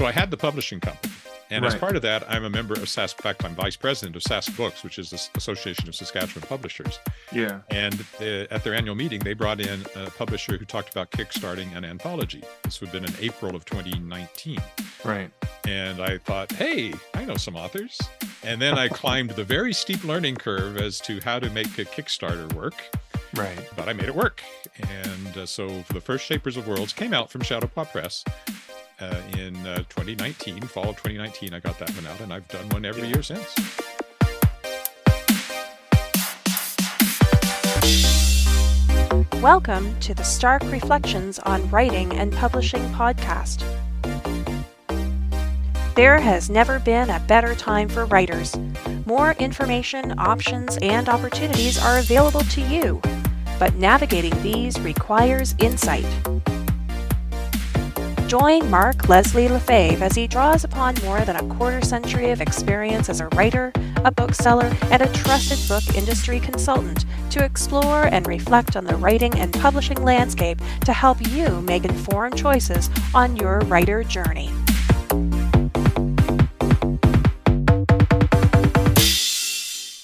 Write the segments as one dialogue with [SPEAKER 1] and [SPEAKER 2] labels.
[SPEAKER 1] So I had the publishing company. And as part of that, I'm a member of Sask. In fact, I'm vice president of Sask Books, which is the Association of Saskatchewan Publishers.
[SPEAKER 2] Yeah.
[SPEAKER 1] And uh, at their annual meeting, they brought in a publisher who talked about kickstarting an anthology. This would have been in April of 2019.
[SPEAKER 2] Right.
[SPEAKER 1] And I thought, hey, I know some authors. And then I climbed the very steep learning curve as to how to make a Kickstarter work,
[SPEAKER 2] Right.
[SPEAKER 1] but I made it work. And uh, so the first Shapers of Worlds came out from Shadow Shadowpaw Press uh, in uh, 2019, fall of 2019. I got that one out, and I've done one every year since.
[SPEAKER 3] Welcome to the Stark Reflections on Writing and Publishing podcast. There has never been a better time for writers. More information, options, and opportunities are available to you, but navigating these requires insight. Join Mark Leslie Lefebvre as he draws upon more than a quarter century of experience as a writer, a bookseller, and a trusted book industry consultant to explore and reflect on the writing and publishing landscape to help you make informed choices on your writer journey.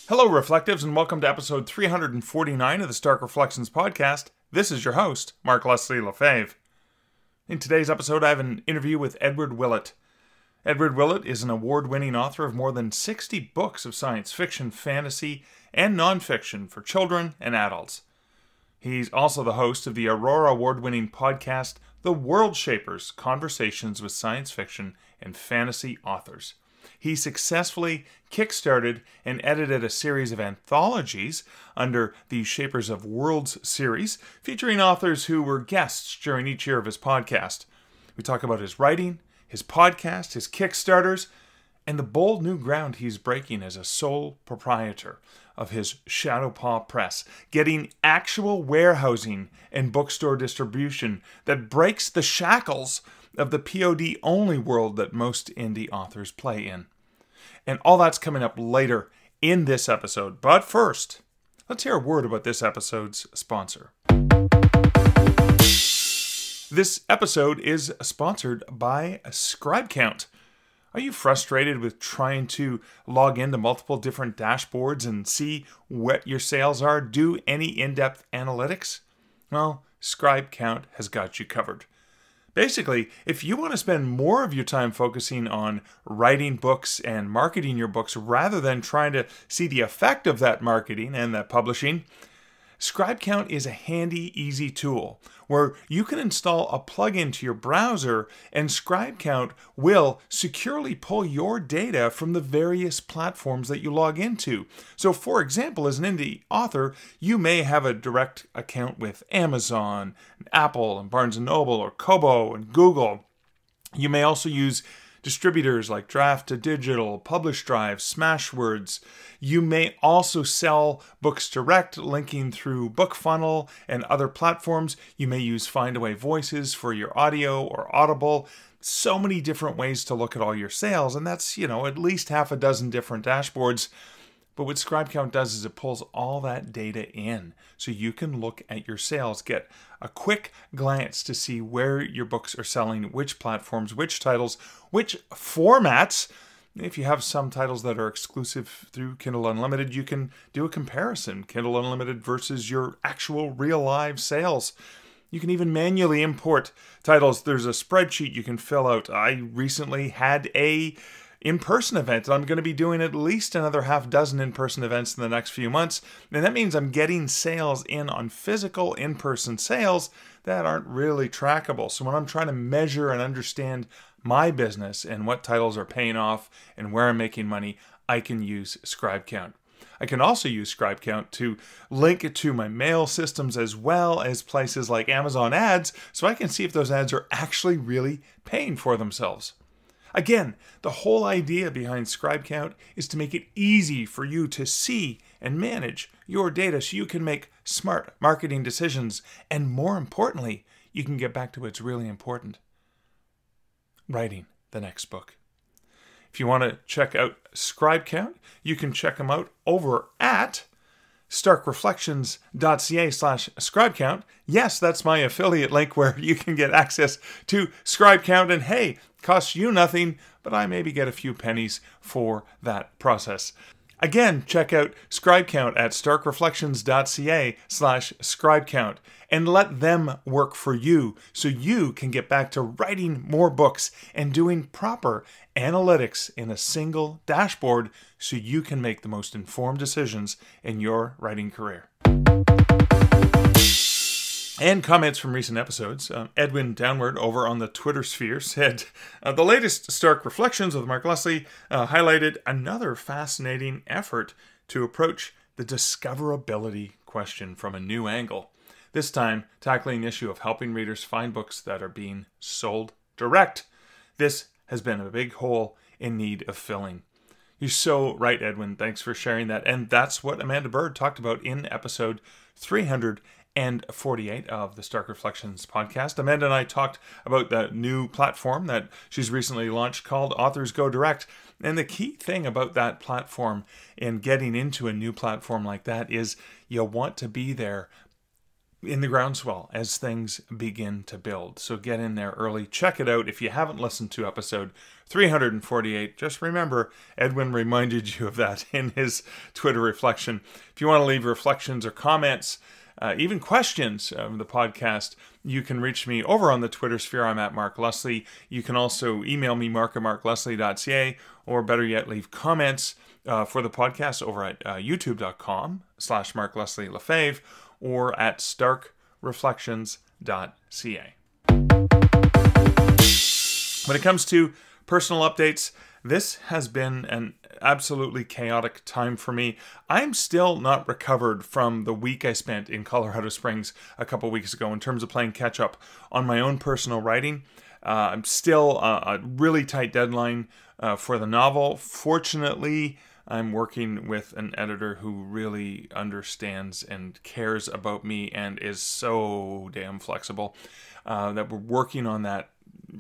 [SPEAKER 2] Hello, Reflectives, and welcome to episode 349 of the Stark Reflections podcast. This is your host, Mark Leslie Lefebvre. In today's episode, I have an interview with Edward Willett. Edward Willett is an award winning author of more than 60 books of science fiction, fantasy, and nonfiction for children and adults. He's also the host of the Aurora award winning podcast, The World Shapers Conversations with Science Fiction and Fantasy Authors. He successfully kickstarted and edited a series of anthologies under the Shapers of Worlds series, featuring authors who were guests during each year of his podcast. We talk about his writing, his podcast, his Kickstarters, and the bold new ground he's breaking as a sole proprietor of his Shadowpaw Press, getting actual warehousing and bookstore distribution that breaks the shackles of the POD only world that most indie authors play in. And all that's coming up later in this episode. But first, let's hear a word about this episode's sponsor. This episode is sponsored by ScribeCount. Are you frustrated with trying to log into multiple different dashboards and see what your sales are, do any in depth analytics? Well, ScribeCount has got you covered. Basically, if you want to spend more of your time focusing on writing books and marketing your books rather than trying to see the effect of that marketing and that publishing, ScribeCount is a handy, easy tool where you can install a plugin to your browser and ScribeCount will securely pull your data from the various platforms that you log into. So, for example, as an indie author, you may have a direct account with Amazon, and Apple, and Barnes & Noble, or Kobo and Google. You may also use distributors like Draft to Digital, Publish Drive, Smashwords. You may also sell books direct, linking through BookFunnel and other platforms. You may use Findaway Voices for your audio or Audible. So many different ways to look at all your sales, and that's, you know, at least half a dozen different dashboards. But what ScribeCount does is it pulls all that data in so you can look at your sales, get a quick glance to see where your books are selling, which platforms, which titles, which formats. If you have some titles that are exclusive through Kindle Unlimited, you can do a comparison Kindle Unlimited versus your actual real live sales. You can even manually import titles. There's a spreadsheet you can fill out. I recently had a in-person event. I'm going to be doing at least another half dozen in-person events in the next few months, and that means I'm getting sales in on physical in-person sales that aren't really trackable. So when I'm trying to measure and understand my business and what titles are paying off and where I'm making money, I can use ScribeCount. I can also use ScribeCount to link it to my mail systems as well as places like Amazon ads so I can see if those ads are actually really paying for themselves. Again, the whole idea behind ScribeCount is to make it easy for you to see and manage your data so you can make smart marketing decisions. And more importantly, you can get back to what's really important writing the next book. If you want to check out ScribeCount, you can check them out over at starkreflections.ca slash scribecount. Yes, that's my affiliate link where you can get access to ScribeCount. And hey, Costs you nothing, but I maybe get a few pennies for that process. Again, check out ScribeCount at starkreflections.ca slash ScribeCount and let them work for you so you can get back to writing more books and doing proper analytics in a single dashboard so you can make the most informed decisions in your writing career. And comments from recent episodes. Um, Edwin Downward over on the Twitter sphere said uh, the latest Stark Reflections with Mark Leslie uh, highlighted another fascinating effort to approach the discoverability question from a new angle. This time, tackling the issue of helping readers find books that are being sold direct. This has been a big hole in need of filling. You're so right, Edwin. Thanks for sharing that. And that's what Amanda Bird talked about in episode 300 and 48 of the Stark Reflections podcast. Amanda and I talked about the new platform that she's recently launched called Authors Go Direct. And the key thing about that platform and getting into a new platform like that is you want to be there in the groundswell as things begin to build. So get in there early. Check it out. If you haven't listened to episode 348, just remember Edwin reminded you of that in his Twitter reflection. If you want to leave reflections or comments, uh, even questions of the podcast, you can reach me over on the Twitter sphere. I'm at Mark Leslie. You can also email me, mark at markleslie.ca, or better yet, leave comments uh, for the podcast over at uh, youtube.com slash Mark Leslie or at starkreflections.ca. When it comes to personal updates, this has been an absolutely chaotic time for me. I'm still not recovered from the week I spent in Colorado Springs a couple weeks ago in terms of playing catch up on my own personal writing. Uh, I'm still uh, a really tight deadline uh, for the novel. Fortunately, I'm working with an editor who really understands and cares about me and is so damn flexible uh, that we're working on that.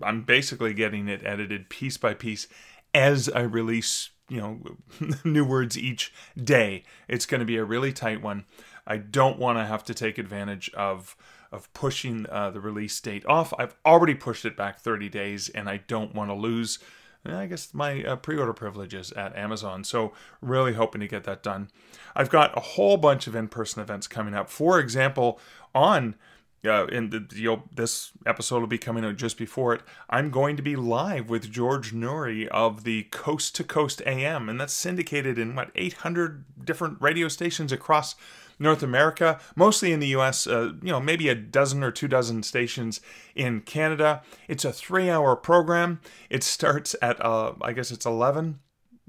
[SPEAKER 2] I'm basically getting it edited piece by piece as I release, you know, new words each day. It's going to be a really tight one. I don't want to have to take advantage of of pushing uh, the release date off. I've already pushed it back 30 days, and I don't want to lose. I guess my uh, pre-order privileges at Amazon. So really hoping to get that done. I've got a whole bunch of in-person events coming up. For example, on uh, and the, you know, this episode will be coming out just before it. I'm going to be live with George Noory of the Coast to Coast AM, and that's syndicated in what 800 different radio stations across North America, mostly in the U.S. Uh, you know, maybe a dozen or two dozen stations in Canada. It's a three-hour program. It starts at uh, I guess it's 11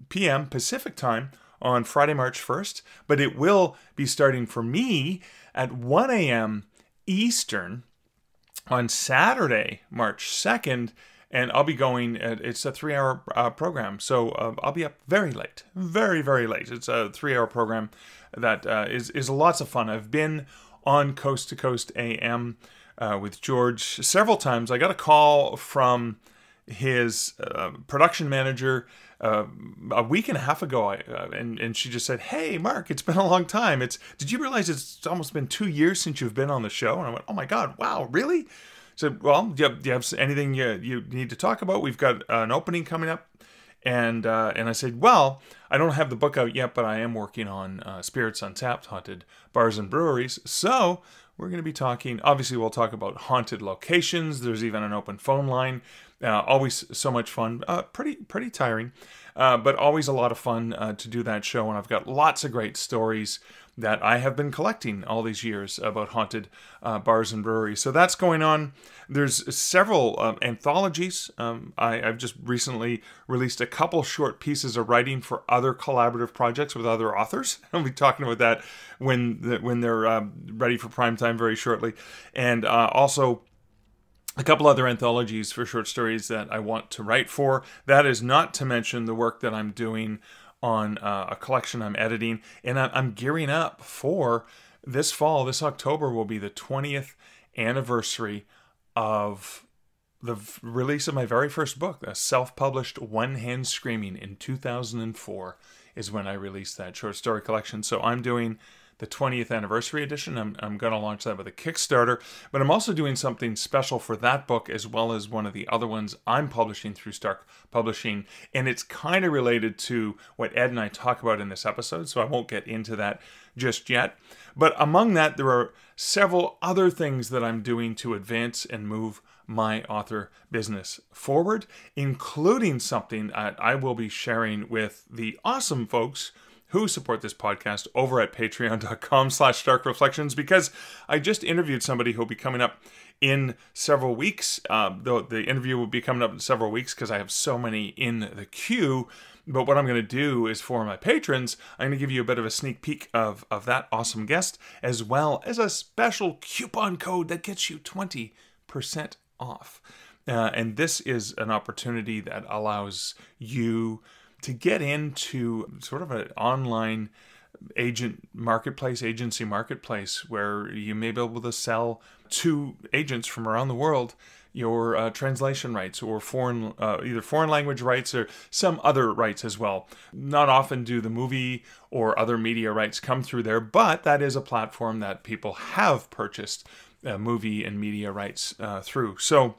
[SPEAKER 2] p.m. Pacific time on Friday, March 1st, but it will be starting for me at 1 a.m. Eastern on Saturday, March 2nd. And I'll be going, it's a three hour uh, program. So uh, I'll be up very late, very, very late. It's a three hour program that uh, is is lots of fun. I've been on Coast to Coast AM uh, with George several times. I got a call from his uh, production manager uh, a week and a half ago, I, uh, and and she just said, "Hey, Mark, it's been a long time. It's did you realize it's almost been two years since you've been on the show?" And I went, "Oh my God, wow, really?" So, well, do you have, do you have anything you, you need to talk about? We've got an opening coming up, and uh, and I said, "Well, I don't have the book out yet, but I am working on uh, Spirits Untapped, haunted bars and breweries. So." We're going to be talking, obviously, we'll talk about haunted locations. There's even an open phone line. Uh, always so much fun. Uh, pretty pretty tiring, uh, but always a lot of fun uh, to do that show. And I've got lots of great stories that I have been collecting all these years about haunted uh, bars and breweries. So that's going on. There's several um, anthologies. Um, I, have just recently released a couple short pieces of writing for other collaborative projects with other authors. I'll be talking about that when the, when they're um, ready for prime time very shortly, and uh, also a couple other anthologies for short stories that I want to write for. That is not to mention the work that I'm doing on uh, a collection I'm editing, and I'm gearing up for this fall. This October will be the 20th anniversary of the release of my very first book, a self-published One Hand Screaming in 2004 is when I released that short story collection. So I'm doing the 20th anniversary edition. I'm, I'm going to launch that with a Kickstarter, but I'm also doing something special for that book as well as one of the other ones I'm publishing through Stark Publishing. And it's kind of related to what Ed and I talk about in this episode, so I won't get into that just yet. But among that, there are several other things that I'm doing to advance and move my author business forward, including something that I will be sharing with the awesome folks who support this podcast over at patreon.com slash stark reflections because I just interviewed somebody who'll be coming up in several weeks. Uh, the, the interview will be coming up in several weeks because I have so many in the queue. But what I'm going to do is for my patrons, I'm going to give you a bit of a sneak peek of, of that awesome guest, as well as a special coupon code that gets you 20% off. Uh, and this is an opportunity that allows you to get into sort of an online agent marketplace, agency marketplace, where you may be able to sell to agents from around the world your uh, translation rights or foreign uh, either foreign language rights or some other rights as well. Not often do the movie or other media rights come through there, but that is a platform that people have purchased uh, movie and media rights uh, through. So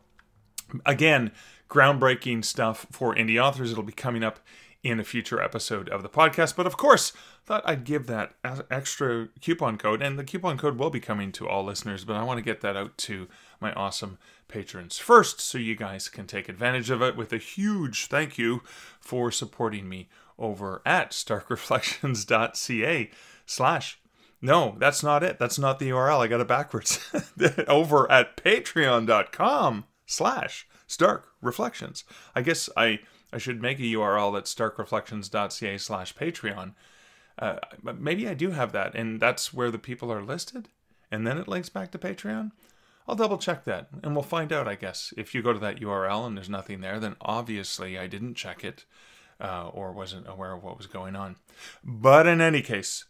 [SPEAKER 2] again, groundbreaking stuff for indie authors. It'll be coming up in a future episode of the podcast. But of course, thought I'd give that extra coupon code, and the coupon code will be coming to all listeners, but I want to get that out to my awesome patrons first so you guys can take advantage of it with a huge thank you for supporting me over at starkreflections.ca slash no, that's not it. That's not the URL. I got it backwards. over at patreon.com slash stark reflections. I guess I I should make a URL that's starkreflections.ca slash Patreon. Uh, maybe I do have that, and that's where the people are listed, and then it links back to Patreon. I'll double check that, and we'll find out, I guess. If you go to that URL and there's nothing there, then obviously I didn't check it uh, or wasn't aware of what was going on. But in any case,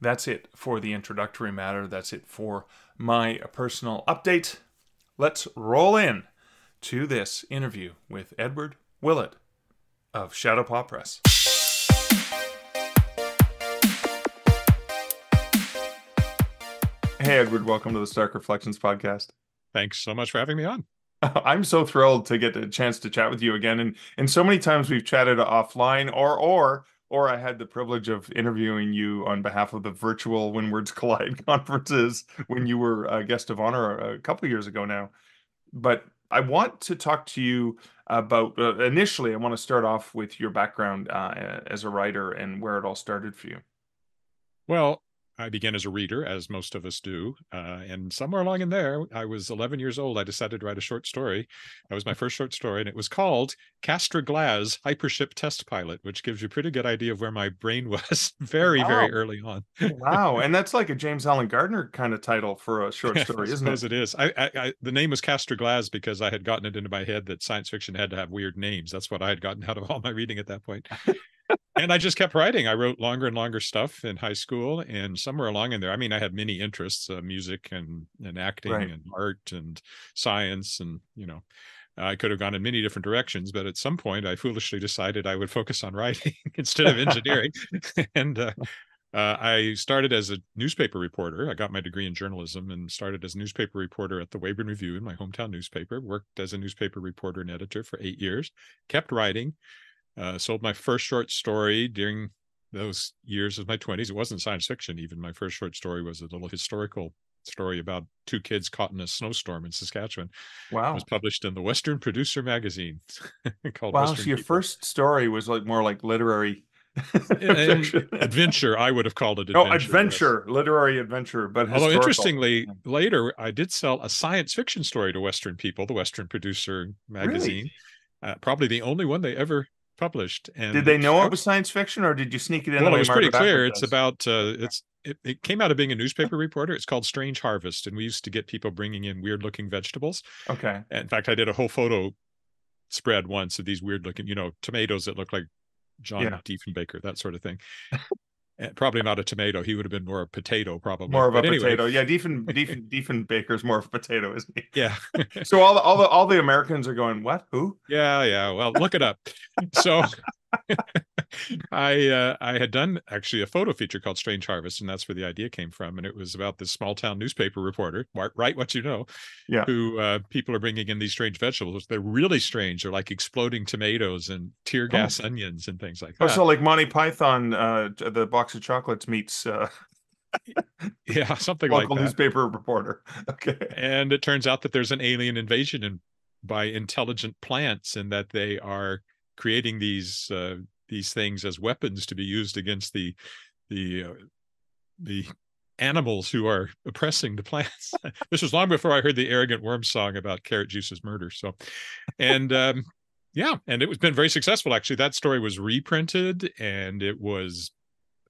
[SPEAKER 2] that's it for the introductory matter. That's it for my personal update. Let's roll in to this interview with Edward Willett of Shadow Paw Press. Hey, Edward, welcome to the Stark Reflections podcast.
[SPEAKER 1] Thanks so much for having me on.
[SPEAKER 2] I'm so thrilled to get a chance to chat with you again. And and so many times we've chatted offline or or or I had the privilege of interviewing you on behalf of the virtual When Words Collide conferences when you were a guest of honor a couple years ago now. But I want to talk to you about uh, initially. I want to start off with your background uh, as a writer and where it all started for you.
[SPEAKER 1] Well, I began as a reader, as most of us do. Uh, and somewhere along in there, I was 11 years old. I decided to write a short story. That was my first short story, and it was called Caster Glaz Hypership Test Pilot, which gives you a pretty good idea of where my brain was very, wow. very early on.
[SPEAKER 2] wow. And that's like a James Alan Gardner kind of title for a short story, isn't it?
[SPEAKER 1] it is. I, I, I, the name was Caster Glaz because I had gotten it into my head that science fiction had to have weird names. That's what I had gotten out of all my reading at that point and I just kept writing. I wrote longer and longer stuff in high school, and somewhere along in there, I mean, I had many interests: uh, music and and acting right. and art and science, and you know, I could have gone in many different directions. But at some point, I foolishly decided I would focus on writing instead of engineering, and. Uh, uh, I started as a newspaper reporter. I got my degree in journalism and started as a newspaper reporter at the Weyburn Review in my hometown newspaper. Worked as a newspaper reporter and editor for eight years. Kept writing, uh, sold my first short story during those years of my 20s. It wasn't science fiction, even. My first short story was a little historical story about two kids caught in a snowstorm in Saskatchewan.
[SPEAKER 2] Wow.
[SPEAKER 1] It was published in the Western Producer magazine called
[SPEAKER 2] Wow.
[SPEAKER 1] Western
[SPEAKER 2] so your
[SPEAKER 1] People.
[SPEAKER 2] first story was like more like literary
[SPEAKER 1] adventure, I would have called it
[SPEAKER 2] adventure.
[SPEAKER 1] adventure.
[SPEAKER 2] Oh, adventure, literary adventure. But
[SPEAKER 1] Although
[SPEAKER 2] historical.
[SPEAKER 1] interestingly, later I did sell a science fiction story to Western People, the Western Producer magazine.
[SPEAKER 2] Really?
[SPEAKER 1] Uh, probably the only one they ever published. And
[SPEAKER 2] Did they know it was science fiction, or did you sneak it in?
[SPEAKER 1] Well, it was pretty clear. It's about uh, it's it, it came out of being a newspaper reporter. It's called Strange Harvest, and we used to get people bringing in weird looking vegetables.
[SPEAKER 2] okay.
[SPEAKER 1] In fact, I did a whole photo spread once of these weird looking, you know, tomatoes that look like John
[SPEAKER 2] Yeah.
[SPEAKER 1] Diefenbaker, that sort of thing. And probably not a tomato. He would have been more a potato, probably.
[SPEAKER 2] More of a
[SPEAKER 1] anyway,
[SPEAKER 2] potato. Yeah, Diefen Diefen Diefenbaker's more of a potato, isn't he?
[SPEAKER 1] Yeah.
[SPEAKER 2] So all the all the all the Americans are going, what? Who?
[SPEAKER 1] Yeah, yeah. Well, look it up. So I uh, I had done actually a photo feature called Strange Harvest, and that's where the idea came from. And it was about this small town newspaper reporter, write what you know,
[SPEAKER 2] Yeah.
[SPEAKER 1] who uh, people are bringing in these strange vegetables. They're really strange. They're like exploding tomatoes and tear gas onions and things like that.
[SPEAKER 2] Oh,
[SPEAKER 1] that.
[SPEAKER 2] so like Monty Python, uh, the box of chocolates meets uh,
[SPEAKER 1] yeah, something like that.
[SPEAKER 2] newspaper reporter. Okay.
[SPEAKER 1] and it turns out that there's an alien invasion in, by intelligent plants and that they are creating these uh, these things as weapons to be used against the the uh, the animals who are oppressing the plants. this was long before I heard the arrogant worm song about carrot juice's murder. So, and um, yeah, and it was been very successful. Actually, that story was reprinted and it was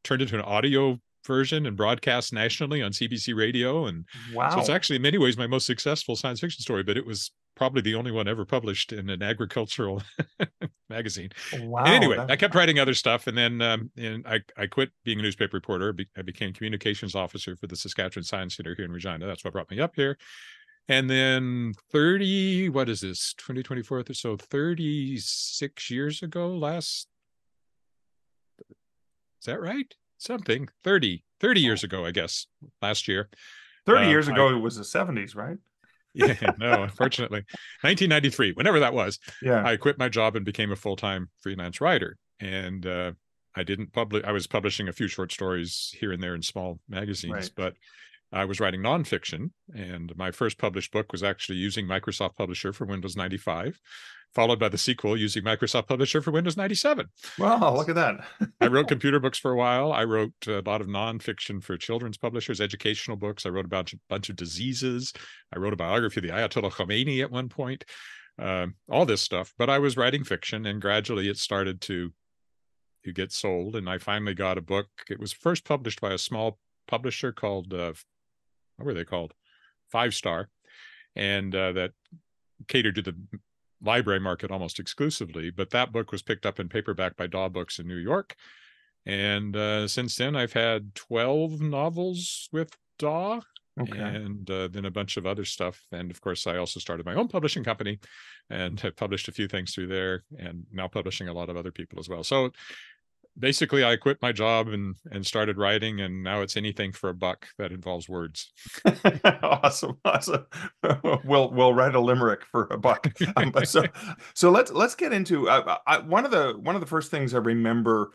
[SPEAKER 1] turned into an audio version and broadcast nationally on CBC radio and
[SPEAKER 2] Wow.
[SPEAKER 1] so it's actually in many ways my most successful science fiction story, but it was probably the only one ever published in an agricultural magazine.
[SPEAKER 2] wow.
[SPEAKER 1] And anyway, I kept writing other stuff, and then um, and I I quit being a newspaper reporter. Be- I became communications officer for the Saskatchewan Science Center here in Regina. That's what brought me up here. And then 30, what is this, 2024? So 36 years ago, last, is that right? Something 30, 30 years ago, I guess, last year.
[SPEAKER 2] 30
[SPEAKER 1] uh,
[SPEAKER 2] years
[SPEAKER 1] I-
[SPEAKER 2] ago, it was the 70s, right?
[SPEAKER 1] Yeah, no, unfortunately, 1993, whenever that was,
[SPEAKER 2] Yeah.
[SPEAKER 1] I quit my job and became a full time freelance writer. And uh, I didn't publish, I was publishing a few short stories here and there in small magazines,
[SPEAKER 2] Right.
[SPEAKER 1] but I was writing nonfiction. And my first published book was actually using Microsoft Publisher for Windows 95, followed by the sequel using Microsoft Publisher for Windows 97.
[SPEAKER 2] Wow, look at that.
[SPEAKER 1] I wrote computer books for a while. I wrote a lot of nonfiction for children's publishers, educational books. I wrote about a bunch of diseases. I wrote a biography of the Ayatollah Khomeini at one point, um, all this stuff. But I was writing fiction, and gradually it started to to get sold. And I finally got a book. It was first published by a small publisher called uh, what were they called? Five Star, and uh, that catered to the library market almost exclusively. But that book was picked up in paperback by Daw Books in New York. And uh, since then, I've had 12 novels with Daw
[SPEAKER 2] Okay.
[SPEAKER 1] and uh, then a bunch of other stuff. And of course, I also started my own publishing company and have published a few things through there and now publishing a lot of other people as well. So basically, I quit my job and, and started writing. And now it's anything for a buck that involves words.
[SPEAKER 2] awesome, awesome. we'll we'll write a limerick for a buck. Um, so so let's let's get into uh, I, one of the one of the first things I remember,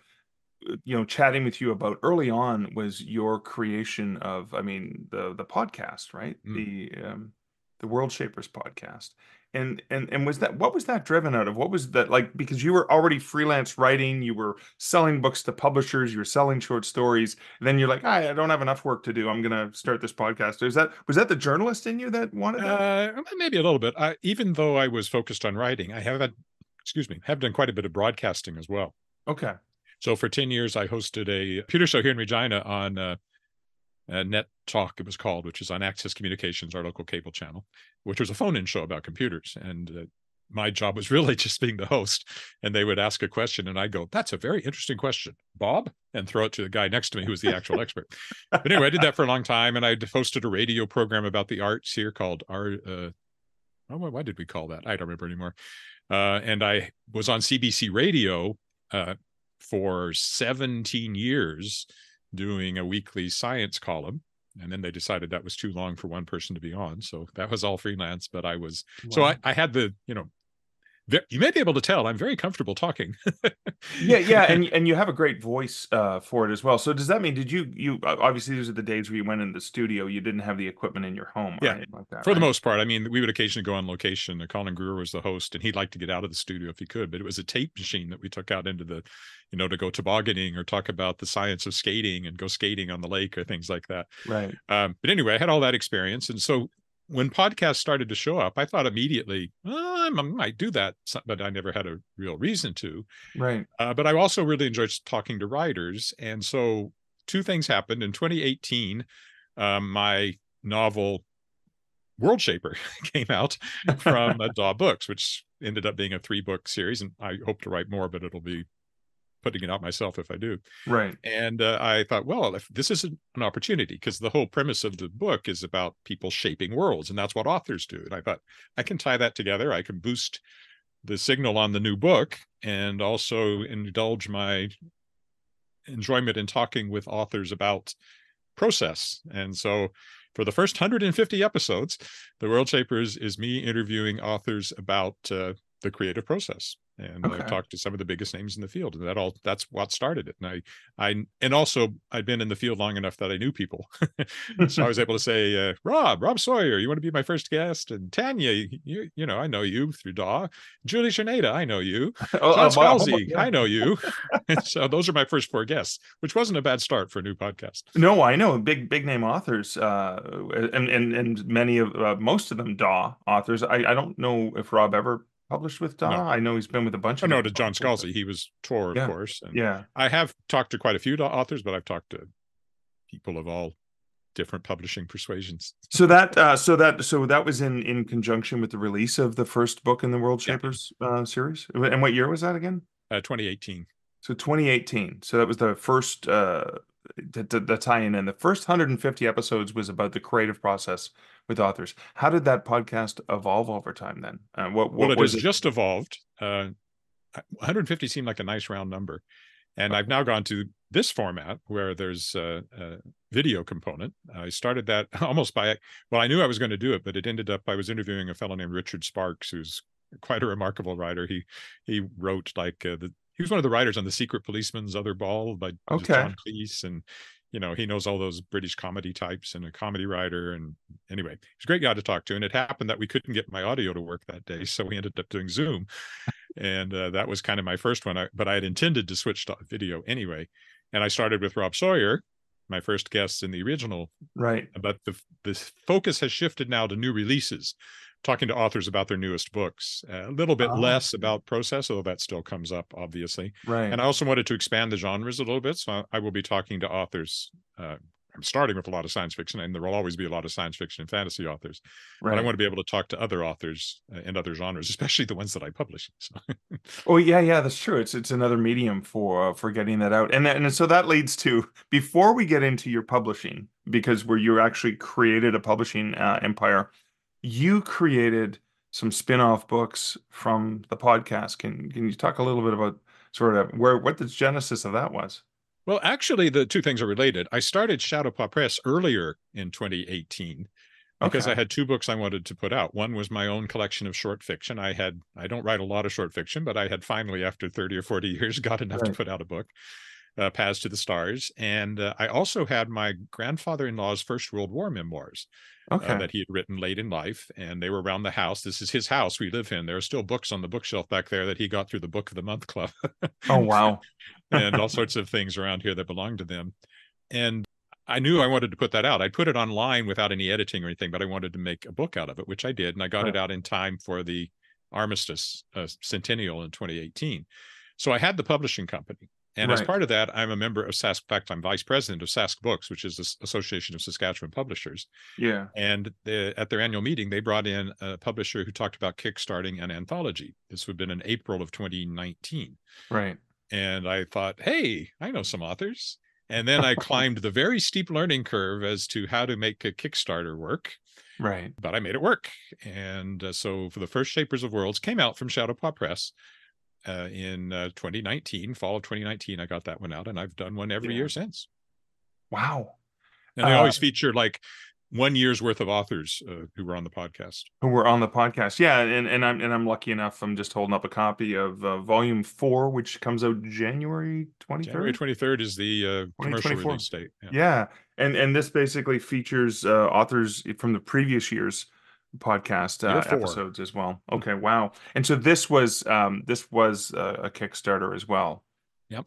[SPEAKER 2] uh, you know, chatting with you about early on was your creation of I mean the the podcast, right?
[SPEAKER 1] Mm.
[SPEAKER 2] The um, the World Shapers podcast. And and and was that what was that driven out of? What was that like? Because you were already freelance writing, you were selling books to publishers, you were selling short stories, and then you're like, "Ah, I don't have enough work to do. I'm gonna start this podcast. Is that was that the journalist in you that wanted that?
[SPEAKER 1] Uh, maybe a little bit. I, even though I was focused on writing, I have had, excuse me, have done quite a bit of broadcasting as well.
[SPEAKER 2] Okay.
[SPEAKER 1] So for 10 years, I hosted a computer show here in Regina on uh, uh, Net Talk, it was called, which is on Access Communications, our local cable channel, which was a phone in show about computers. And uh, my job was really just being the host. And they would ask a question, and I'd go, That's a very interesting question, Bob, and throw it to the guy next to me who was the actual expert. But anyway, I did that for a long time. And I hosted a radio program about the arts here called Our. Uh, oh, why why did we call that? I don't remember anymore. Uh, and I was on CBC radio uh, for 17 years doing a weekly science column and then they decided that was too long for one person to be on so that was all freelance but i was so I, I had the you know you may be able to tell i'm very comfortable talking
[SPEAKER 2] yeah, yeah, and and you have a great voice uh, for it as well. So does that mean did you you obviously these are the days where you went in the studio, you didn't have the equipment in your home,
[SPEAKER 1] Yeah,
[SPEAKER 2] like that,
[SPEAKER 1] for the most part i mean we would occasionally go on location colin greer was the host and he'd like to get out of the studio if he could but it was a tape machine that we took out into the you know to go tobogganing or talk about the science of skating and go skating on the lake or things like that
[SPEAKER 2] right.
[SPEAKER 1] Um, but anyway, I had all that experience, and so when podcasts started to show up, I thought immediately, oh, I might do that, but I never had a real reason to.
[SPEAKER 2] Right.
[SPEAKER 1] Uh, but I also really enjoyed talking to writers, and so two things happened in 2018. Um, my novel World Shaper came out from uh, Daw Books, which ended up being a three book series, and I hope to write more, but it'll be putting it out myself if I do.
[SPEAKER 2] Right.
[SPEAKER 1] And uh, I thought, well, if this is an opportunity, because the whole premise of the book is about people shaping worlds, and that's what authors do. And I thought I can tie that together. I can boost the signal on the new book and also indulge my enjoyment in talking with authors about process. And so for the first 150 episodes, The World Shapers is me interviewing authors about uh, the creative process and okay. I talked to some of the biggest names in the field, and that all that's what started it. And I, I, and also I'd been in the field long enough that I knew people, so I was able to say, uh, Rob, Rob Sawyer, you want to be my first guest? And Tanya, you, you know, I know you through Daw. Julie Czerneda, I know you. Oh, John Scalzi, oh, yeah. I know you. so those are my first four guests, which wasn't a bad start for a new podcast.
[SPEAKER 2] No, I know big, big name authors, uh, and and and many of uh, most of them Daw authors. I, I don't know if Rob ever published with Daw? No. I know he's been with a bunch.
[SPEAKER 1] Of no, know to John Scalzi. He was Tor, of
[SPEAKER 2] yeah.
[SPEAKER 1] course. And
[SPEAKER 2] yeah,
[SPEAKER 1] I have talked to quite a few authors, but I've talked to people of all different publishing persuasions.
[SPEAKER 2] So that, uh, so that, so that was in in conjunction with the release of the first book in the World Shapers yeah. uh, series. And what year was that again?
[SPEAKER 1] Uh, 2018.
[SPEAKER 2] So 2018. So that was the first uh, the, the, the tie-in, and the first 150 episodes was about the creative process with authors. How did that podcast evolve over time? Then, uh, what, what
[SPEAKER 1] well, it has it? just evolved. Uh, 150 seemed like a nice round number, and I've now gone to this format where there's a, a video component. I started that almost by well, I knew I was going to do it, but it ended up I was interviewing a fellow named Richard Sparks, who's quite a remarkable writer. He he wrote like uh, the he was one of the writers on The Secret Policeman's Other Ball by
[SPEAKER 2] okay.
[SPEAKER 1] John Cleese, and you know he knows all those British comedy types and a comedy writer. And anyway, he's a great guy to talk to. And it happened that we couldn't get my audio to work that day, so we ended up doing Zoom, and uh, that was kind of my first one. I, but I had intended to switch to video anyway, and I started with Rob Sawyer, my first guest in the original.
[SPEAKER 2] Right.
[SPEAKER 1] But the the focus has shifted now to new releases talking to authors about their newest books. a little bit oh. less about process, although that still comes up, obviously.
[SPEAKER 2] Right.
[SPEAKER 1] And I also wanted to expand the genres a little bit, so I, will be talking to authors. Uh, I'm starting with a lot of science fiction, and there will always be a lot of science fiction and fantasy authors. Right. But I want to be able to talk to other authors and other genres, especially the ones that I publish. So.
[SPEAKER 2] oh yeah, yeah, that's true. It's it's another medium for uh, for getting that out, and and so that leads to before we get into your publishing, because where you actually created a publishing uh, empire you created some spin-off books from the podcast. Can can you talk a little bit about sort of where what the genesis of that was?
[SPEAKER 1] Well, actually, the two things are related. I started Shadowpaw Press earlier in 2018 because okay. I had two books I wanted to put out. One was my own collection of short fiction. I had I don't write a lot of short fiction, but I had finally, after 30 or 40 years, got enough right. to put out a book. Uh, Paths to the Stars. And uh, I also had my grandfather in law's First World War memoirs, uh, okay. uh, that he had written late in life, and they were around the house. This is his house we live in. There are still books on the bookshelf back there that he got through the Book of the Month Club.
[SPEAKER 2] oh wow!
[SPEAKER 1] and all sorts of things around here that belong to them. And I knew I wanted to put that out. I put it online without any editing or anything, but I wanted to make a book out of it, which I did, and I got right. it out in time for the Armistice uh, Centennial in 2018. So I had the publishing company, and right. as part of that, I'm a member of Sask. In fact, I'm vice president of Sask Books, which is the Association of Saskatchewan Publishers.
[SPEAKER 2] Yeah.
[SPEAKER 1] And the, at their annual meeting, they brought in a publisher who talked about kickstarting an anthology. This would have been in April of 2019.
[SPEAKER 2] Right.
[SPEAKER 1] And I thought, hey, I know some authors. And then I climbed the very steep learning curve as to how to make a Kickstarter work.
[SPEAKER 2] Right.
[SPEAKER 1] But I made it work. And uh, so for the first Shapers of Worlds came out from Shadowpaw Press uh, in uh, 2019, fall of 2019. I got that one out, and I've done one every yeah. year since.
[SPEAKER 2] Wow!
[SPEAKER 1] And they uh, always feature like one year's worth of authors uh, who were on the podcast.
[SPEAKER 2] Who were on the podcast? Yeah, and, and I'm and I'm lucky enough. I'm just holding up a copy of uh, Volume Four, which comes out January 23rd.
[SPEAKER 1] January 23rd is the uh, commercial release date.
[SPEAKER 2] Yeah. yeah. and and this basically features uh, authors from the previous years podcast uh, episodes as well. Mm. Okay, wow. And so this was um this was uh, a Kickstarter as well.
[SPEAKER 1] Yep.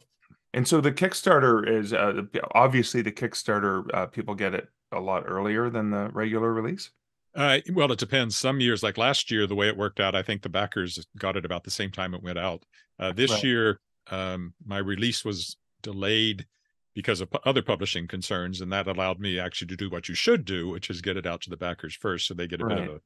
[SPEAKER 2] And so the Kickstarter is uh, obviously the Kickstarter uh, people get it a lot earlier than the regular release.
[SPEAKER 1] Uh, well, it depends. Some years, like last year, the way it worked out, I think the backers got it about the same time it went out. Uh, this right. year, um, my release was delayed because of other publishing concerns, and that allowed me actually to do what you should do, which is get it out to the backers first, so they get a right. bit of a,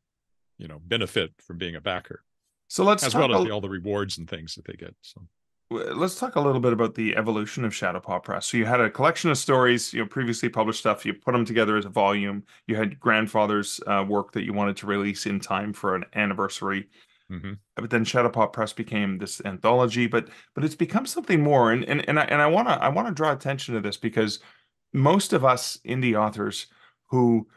[SPEAKER 1] you know, benefit from being a backer.
[SPEAKER 2] So let's
[SPEAKER 1] as well as the, all the rewards and things that they get. So
[SPEAKER 2] let's talk a little bit about the evolution of Shadowpaw Press. So you had a collection of stories, you know, previously published stuff. You put them together as a volume. You had grandfather's uh, work that you wanted to release in time for an anniversary.
[SPEAKER 1] Hmm
[SPEAKER 2] but then Shadowpaw Press became this anthology, but but it's become something more. And and and I and I wanna I wanna draw attention to this because most of us indie authors who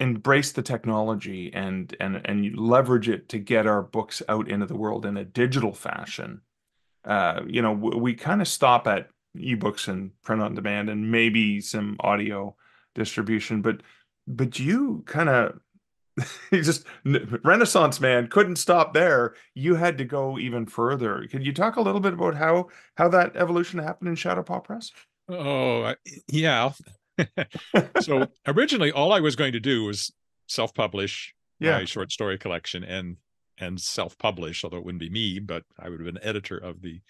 [SPEAKER 2] embrace the technology and and and leverage it to get our books out into the world in a digital fashion. Uh, you know, we kind of stop at ebooks and print on demand and maybe some audio distribution, but but you kind of you just renaissance man couldn't stop there you had to go even further could you talk a little bit about how how that evolution happened in shadowpaw press
[SPEAKER 1] Oh, yeah. so originally, all I was going to do was self-publish
[SPEAKER 2] Yeah.
[SPEAKER 1] my short story collection and and self-publish, although it wouldn't be me, but I would have been editor of the.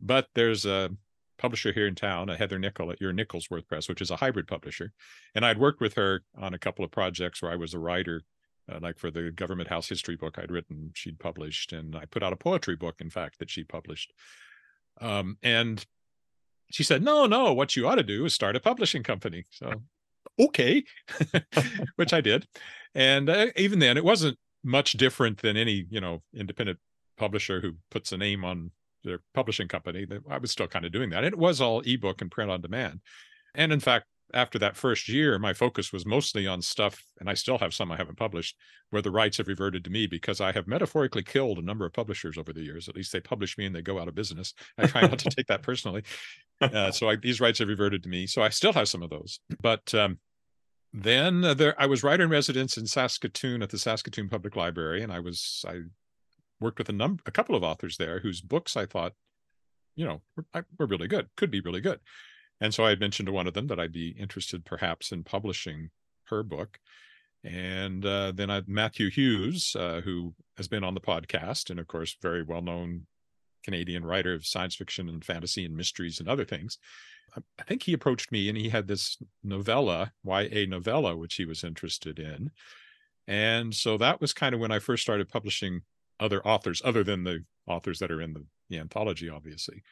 [SPEAKER 1] But there's a publisher here in town, a Heather Nickel at your Nickel's Worth Press, which is a hybrid publisher, and I'd worked with her on a couple of projects where I was a writer. Uh, like for the government house history book I'd written, she'd published, and I put out a poetry book, in fact, that she published. Um, and she said, "No, no, what you ought to do is start a publishing company." So, okay, which I did, and uh, even then, it wasn't much different than any you know independent publisher who puts a name on their publishing company. I was still kind of doing that. And it was all ebook and print on demand, and in fact. After that first year, my focus was mostly on stuff, and I still have some I haven't published, where the rights have reverted to me because I have metaphorically killed a number of publishers over the years. At least they publish me and they go out of business. I try not to take that personally. Uh, so I, these rights have reverted to me. So I still have some of those. But um, then uh, there, I was writer in residence in Saskatoon at the Saskatoon Public Library, and I was I worked with a number, a couple of authors there whose books I thought, you know, were, were really good, could be really good. And so I had mentioned to one of them that I'd be interested perhaps in publishing her book. And uh, then I Matthew Hughes, uh, who has been on the podcast, and of course, very well known Canadian writer of science fiction and fantasy and mysteries and other things. I- think he approached me and he had this novella, YA novella, which he was interested in. And so that was kind of when I first started publishing other authors, other than the authors that are in the, the anthology, obviously.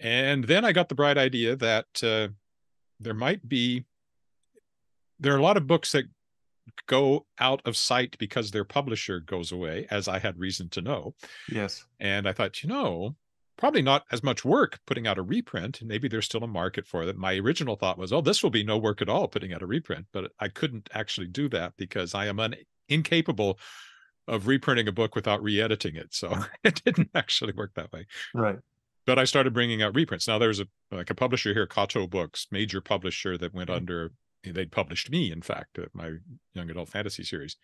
[SPEAKER 1] And then I got the bright idea that uh, there might be, there are a lot of books that go out of sight because their publisher goes away, as I had reason to know.
[SPEAKER 2] yes
[SPEAKER 1] And I thought, you know, probably not as much work putting out a reprint. Maybe there's still a market for that. My original thought was, oh, this will be no work at all putting out a reprint, but I couldn't actually do that because I am un- incapable of reprinting a book without re-editing it. So it didn't actually work that way.
[SPEAKER 2] right
[SPEAKER 1] But I started bringing out reprints. Now there's a like a publisher here, Coteau Books, major publisher that went
[SPEAKER 2] Mhm.
[SPEAKER 1] under. They'd published me, in fact, uh, my young adult fantasy series,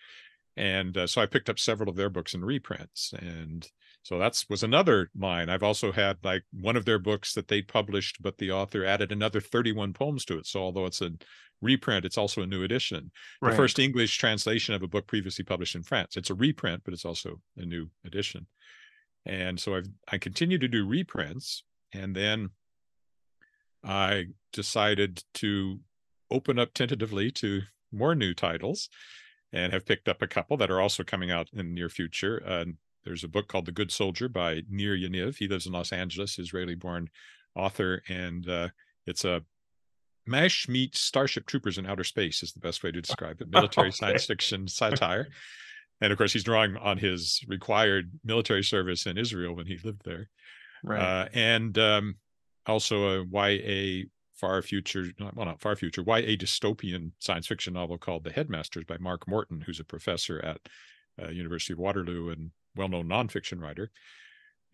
[SPEAKER 1] and uh, so I picked up several of their books in reprints, and so that's was another line. I've also had like one of their books that they published, but the author added another 31 poems to it. So although it's a reprint, it's also a new edition. The first English translation of a book previously published in France. It's a reprint, but it's also a new edition. And so I've I continue to do reprints, and then I decided to open up tentatively to more new titles, and have picked up a couple that are also coming out in the near future. Uh, there's a book called The Good Soldier by Nir Yaniv. He lives in Los Angeles, Israeli-born author, and uh, it's a mash meets Starship Troopers in outer space is the best way to describe it. Military
[SPEAKER 2] Okay.
[SPEAKER 1] science fiction satire. And of course, he's drawing on his required military service in Israel when he lived there.
[SPEAKER 2] right
[SPEAKER 1] Uh, and um, also a YA far future, not- well, not far future, YA dystopian science fiction novel called The Headmasters by Mark Morton, who's a professor at uh, University of Waterloo and well-known nonfiction writer.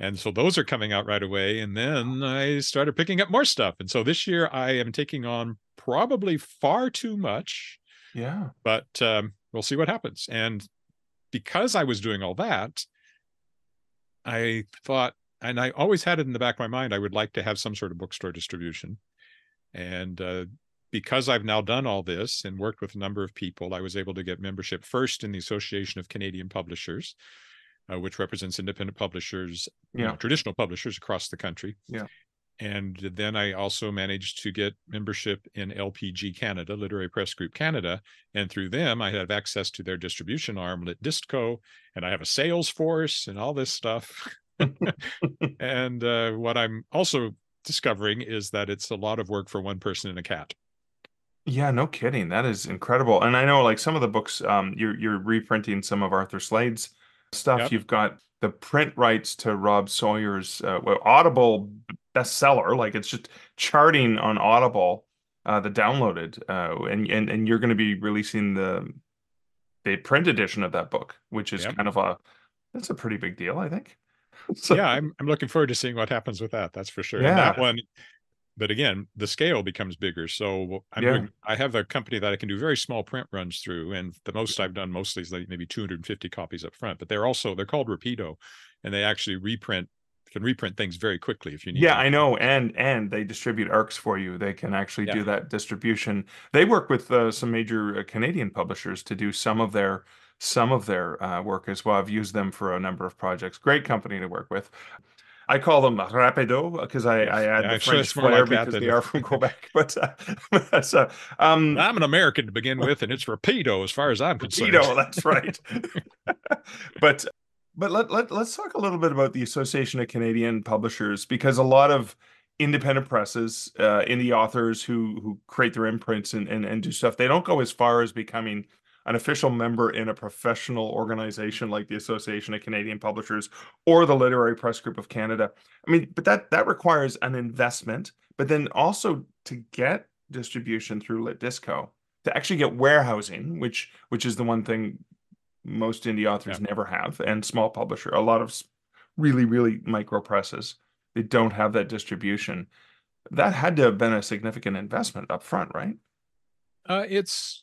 [SPEAKER 1] And so those are coming out right away. And then I started picking up more stuff. And so this year I am taking on probably far too much
[SPEAKER 2] yeah
[SPEAKER 1] but um, we'll see what happens. And because I was doing all that, I thought, and I always had it in the back of my mind, I would like to have some sort of bookstore distribution. And uh, because I've now done all this and worked with a number of people, I was able to get membership first in the Association of Canadian Publishers, uh, which represents independent publishers, you know, traditional publishers across the country.
[SPEAKER 2] Yeah.
[SPEAKER 1] And then I also managed to get membership in LPG Canada, Literary Press Group Canada, and through them I have access to their distribution arm, Lit Distco, and I have a sales force and all this stuff. and uh, what I'm also discovering is that it's a lot of work for one person and a cat.
[SPEAKER 2] Yeah, no kidding. That is incredible. And I know like some of the books, um, you're you're reprinting some of Arthur Slade's stuff.
[SPEAKER 1] Yep.
[SPEAKER 2] You've got the print rights to Rob Sawyer's uh, well, Audible bestseller. Like it's just charting on Audible, uh, the downloaded, uh, and and and you're going to be releasing the the print edition of that book, which is
[SPEAKER 1] Yep.
[SPEAKER 2] kind of a that's a pretty big deal, I think. So-
[SPEAKER 1] yeah, I'm I'm looking forward to seeing what happens with that. That's for sure. And that one, but again, the scale becomes bigger. So I'm
[SPEAKER 2] Yeah.
[SPEAKER 1] doing, I have a company that I can do very small print runs through, and the most I've done mostly is like maybe 250 copies up front. But they're also they're called Rapido, and they actually reprint can reprint things very quickly if you need.
[SPEAKER 2] Yeah,
[SPEAKER 1] to.
[SPEAKER 2] I know, and and they distribute ARCs for you. They can actually do that distribution. They work with uh, some major uh, Canadian publishers to do some of their some of their uh, work as well. I've used them for a number of projects. Great company to work with. I call them Rapido because I, I add
[SPEAKER 1] Yeah,
[SPEAKER 2] the French flair
[SPEAKER 1] like
[SPEAKER 2] because they are from Quebec. But uh, uh, um,
[SPEAKER 1] I'm an American to begin with, and it's Rapido as far as I'm concerned.
[SPEAKER 2] Rapido, that's right. but but let, let let's talk a little bit about the Association of Canadian Publishers because a lot of independent presses, uh, indie authors who who create their imprints and, and and do stuff, they don't go as far as becoming an official member in a professional organization like the Association of Canadian Publishers or the Literary Press Group of Canada. I mean, but that that requires an investment, but then also to get distribution through LitDistCo, to actually get warehousing, which which is the one thing most indie authors
[SPEAKER 1] Yeah.
[SPEAKER 2] never have, and small publisher, a lot of really really micro presses, they don't have that distribution. That had to have been a significant investment up front, right?
[SPEAKER 1] Uh, it's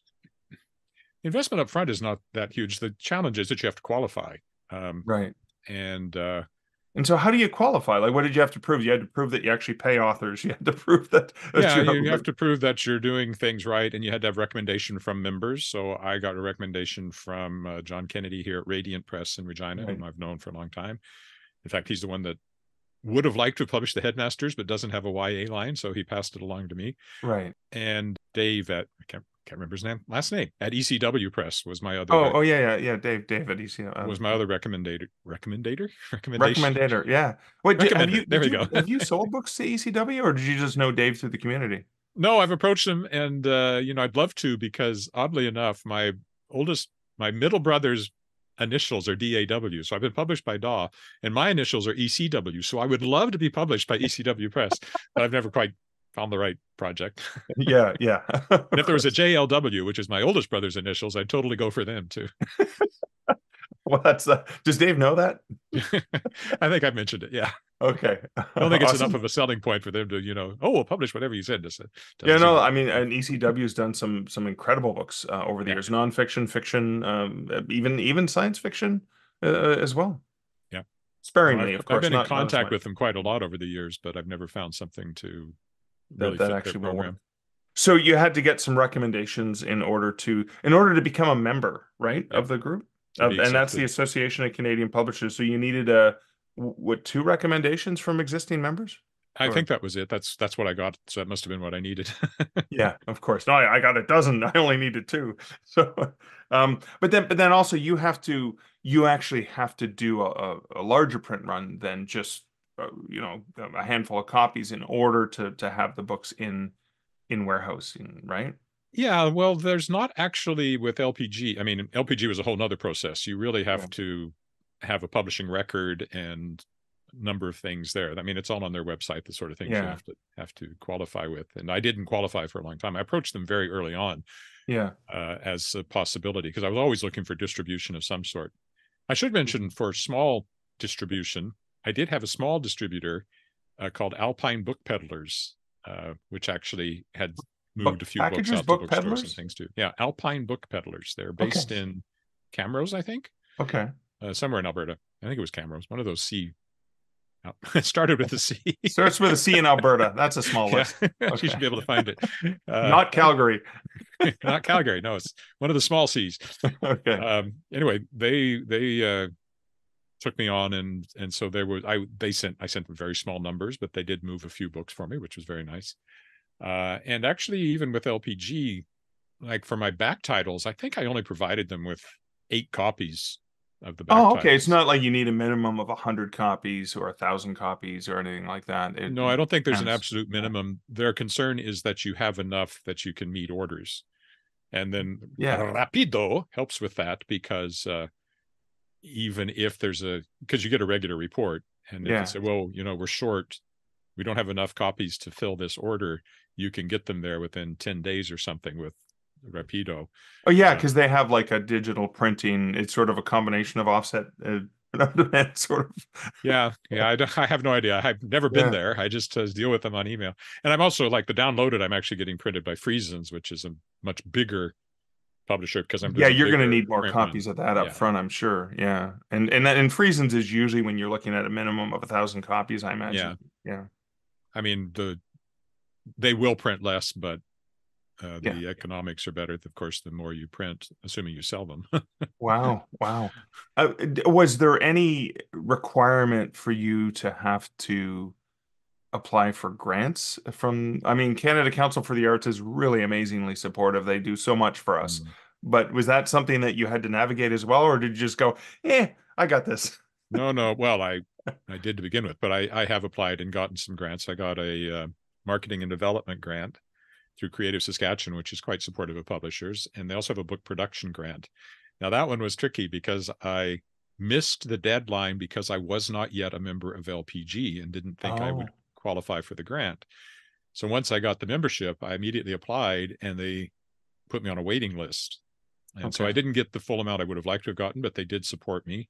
[SPEAKER 1] investment up front is not that huge. The challenge is that you have to qualify. Um,
[SPEAKER 2] Right.
[SPEAKER 1] and uh,
[SPEAKER 2] And so, how do you qualify? Like, what did you have to prove? You had to prove that you actually pay authors. You had to prove that. that
[SPEAKER 1] yeah,
[SPEAKER 2] you're-
[SPEAKER 1] you have to prove that you're doing things right, and you had to have recommendation from members. So I got a recommendation from uh, John Kennedy here at Radiant Press in Regina, whom I've known for a long time. In fact, he's the one that would have liked to have published the Headmasters, but doesn't have a YA line, so he passed it along to me.
[SPEAKER 2] Right.
[SPEAKER 1] And Dave at I can't can't remember his name last name at ECW Press was my other
[SPEAKER 2] Oh,
[SPEAKER 1] rec-
[SPEAKER 2] oh yeah, yeah, yeah. Dave, David, he's uh,
[SPEAKER 1] was my other recommendator recommendator recommendation.
[SPEAKER 2] recommendator. Yeah. Wait, did, have you?
[SPEAKER 1] There we
[SPEAKER 2] you-
[SPEAKER 1] go.
[SPEAKER 2] have you sold books to ECW, or did you just know Dave through the community?
[SPEAKER 1] No, I've approached him, and uh, you know, I'd love to because oddly enough, my oldest, my middle brother's initials are DAW, so I've been published by DAW, and my initials are ECW. So I would love to be published by ECW Press, but I've never quite found the right project.
[SPEAKER 2] yeah, yeah.
[SPEAKER 1] And if there was a JLW, which is my oldest brother's initials, I'd totally go for them too.
[SPEAKER 2] well, that's uh, does Dave know that?
[SPEAKER 1] I think I mentioned it. Yeah,
[SPEAKER 2] Okay.
[SPEAKER 1] I don't think it's
[SPEAKER 2] Awesome.
[SPEAKER 1] enough of a selling point for them to, you know, oh, we'll publish whatever you said. Just,
[SPEAKER 2] Yeah, no, I mean, and ECW has done some some incredible books uh, over the
[SPEAKER 1] Yeah.
[SPEAKER 2] years, nonfiction, fiction, um, even even science fiction uh, as well.
[SPEAKER 1] Yeah.
[SPEAKER 2] sparingly,
[SPEAKER 1] I've,
[SPEAKER 2] of course.
[SPEAKER 1] I've been in contact with them quite a lot over the years, but I've never found something to really
[SPEAKER 2] that
[SPEAKER 1] their
[SPEAKER 2] actually will work. So you had to get some recommendations in order to in order to become a member, right,
[SPEAKER 1] Yep.
[SPEAKER 2] of the group, Uh, and that's the. Association of Canadian Publishers. So you needed a what two recommendations from existing members?
[SPEAKER 1] I
[SPEAKER 2] Or-
[SPEAKER 1] think that was it. That's that's what I got. So that must have been what I needed.
[SPEAKER 2] Yeah, of course. No, I, I got a dozen. I only needed two. So, um, but then, but then also you have to, you actually have to do a, a, larger print run than just, you know, a handful of copies in order to to have the books in in warehousing, right?
[SPEAKER 1] yeah, well, there's not actually with LPG. I mean, LPG was a whole nother process. You really have
[SPEAKER 2] Yeah.
[SPEAKER 1] to have a publishing record and number of things there. I mean, it's all on their website, the sort of things you have to have to qualify with. And I didn't qualify for a long time. I approached them very early on
[SPEAKER 2] Yeah.
[SPEAKER 1] uh, as a possibility because I was always looking for distribution of some sort. I should mention for small distribution, I did have a small distributor uh, called Alpine Book Peddlers, uh, which actually had moved a few books out
[SPEAKER 2] book
[SPEAKER 1] to bookstores and things too. Yeah, Alpine Book Peddlers. They're based in Camrose, I think,
[SPEAKER 2] Okay.
[SPEAKER 1] uh, somewhere in Alberta. I think it was Camrose, one of those C. Oh, it started with a C.
[SPEAKER 2] Starts with a C in Alberta. That's a small
[SPEAKER 1] Yeah,
[SPEAKER 2] list.
[SPEAKER 1] you should be able to find it. Uh,
[SPEAKER 2] Not Calgary.
[SPEAKER 1] not Calgary. No, it's one of the small C's.
[SPEAKER 2] Okay.
[SPEAKER 1] um anyway they they uh took me on and and so there was i they sent i sent them very small numbers but they did move a few books for me which was very nice uh and actually even with lpg like for my back titles i think i only provided them with eight copies of the back
[SPEAKER 2] Oh, okay. It's not like you need a minimum of a hundred copies or a thousand copies or anything like that. It-
[SPEAKER 1] no i don't think there's an absolute minimum their concern is that you have enough that you can meet orders and then
[SPEAKER 2] Yeah.
[SPEAKER 1] rapido helps with that because uh even if there's a because you get a regular report and if
[SPEAKER 2] Yeah.
[SPEAKER 1] you say well you know we're short we don't have enough copies to fill this order you can get them there within 10 days or something with rapido
[SPEAKER 2] Oh yeah, because they have like a digital printing. It's sort of a combination of offset uh, sort of.
[SPEAKER 1] yeah yeah I, I have no idea i've never been
[SPEAKER 2] Yeah.
[SPEAKER 1] there i just uh, deal with them on email and i'm also like the downloaded i'm actually getting printed by Friesens, which is a much bigger publisher because i'm
[SPEAKER 2] Yeah, you're going to need more copies of that up
[SPEAKER 1] Yeah.
[SPEAKER 2] front, I'm sure. Yeah, and and that and Friesens is usually when you're looking at a minimum of a thousand copies, I imagine. Yeah.
[SPEAKER 1] yeah I mean, the they will print less, but uh,
[SPEAKER 2] Yeah.
[SPEAKER 1] the economics are better, of course, the more you print, assuming you sell them.
[SPEAKER 2] Wow, wow. Uh, was there any requirement for you to have to apply for grants from? I mean, Canada Council for the Arts is really amazingly supportive. They do so much for us.
[SPEAKER 1] Mm.
[SPEAKER 2] But was that something that you had to navigate as well, or did you just go, "Eh, I got this"?
[SPEAKER 1] no, no. Well, I I did to begin with, but I I have applied and gotten some grants. I got a uh, marketing and development grant through Creative Saskatchewan, which is quite supportive of publishers, and they also have a book production grant. Now that one was tricky because I missed the deadline because I was not yet a member of LPG and didn't think I would
[SPEAKER 2] Oh.
[SPEAKER 1] Qualify for the grant. So once I got the membership, I immediately applied and they put me on a waiting list. And so I didn't get the full amount I would have liked to have gotten, but they did support me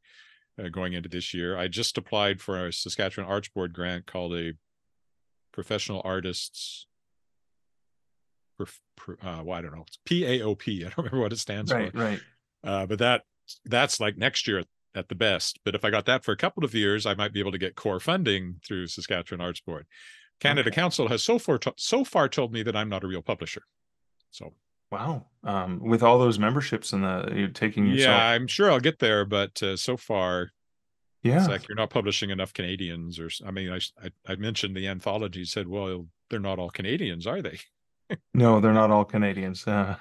[SPEAKER 1] uh, going into this year. I just applied for a Saskatchewan Arts Board grant called a Professional Artists. Uh, well, I don't know. It's PAOP. I don't remember what it stands
[SPEAKER 2] Right,
[SPEAKER 1] for.
[SPEAKER 2] right.
[SPEAKER 1] Uh, but that that's like next year at, the best. But if I got that for a couple of years, I might be able to get core funding through Saskatchewan Arts Board. Canada
[SPEAKER 2] Okay.
[SPEAKER 1] Council has so far to- so far told me that I'm not a real publisher. So
[SPEAKER 2] Wow. Um, with all those memberships and the you're taking
[SPEAKER 1] yeah. I'm sure I'll get there, but uh, so far
[SPEAKER 2] Yeah.
[SPEAKER 1] it's like you're not publishing enough Canadians. Or I mean, I I mentioned the anthology. Said, well, they're not all Canadians, are they?
[SPEAKER 2] No, they're not all Canadians. Uh,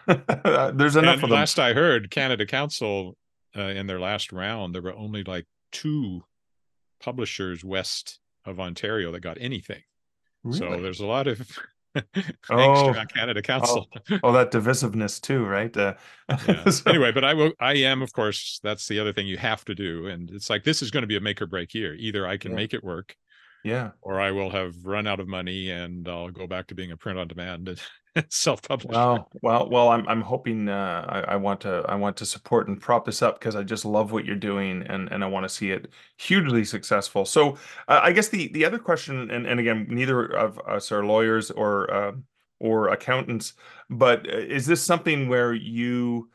[SPEAKER 2] there's enough
[SPEAKER 1] and
[SPEAKER 2] of them.
[SPEAKER 1] last I heard, Canada Council uh, in their last round, there were only like two publishers west of Ontario that got anything. So there's a lot of angst
[SPEAKER 2] Oh.
[SPEAKER 1] around Canada Council.
[SPEAKER 2] oh, that divisiveness too, right? Uh,
[SPEAKER 1] Yeah.
[SPEAKER 2] so-
[SPEAKER 1] Anyway, but I will. I am, of course. That's the other thing you have to do, and it's like this is going to be a make or break year. Either I can
[SPEAKER 2] Yeah.
[SPEAKER 1] make it work,
[SPEAKER 2] yeah.
[SPEAKER 1] or I will have run out of money and I'll go back to being a print on demand and self-published.
[SPEAKER 2] Well, well, well. I'm I'm hoping. Uh, I, I want to I want to support and prop this up because I just love what you're doing and and I want to see it hugely successful. So uh, I guess the the other question, and and again, neither of us are lawyers or uh, or accountants, but uh, is this something where you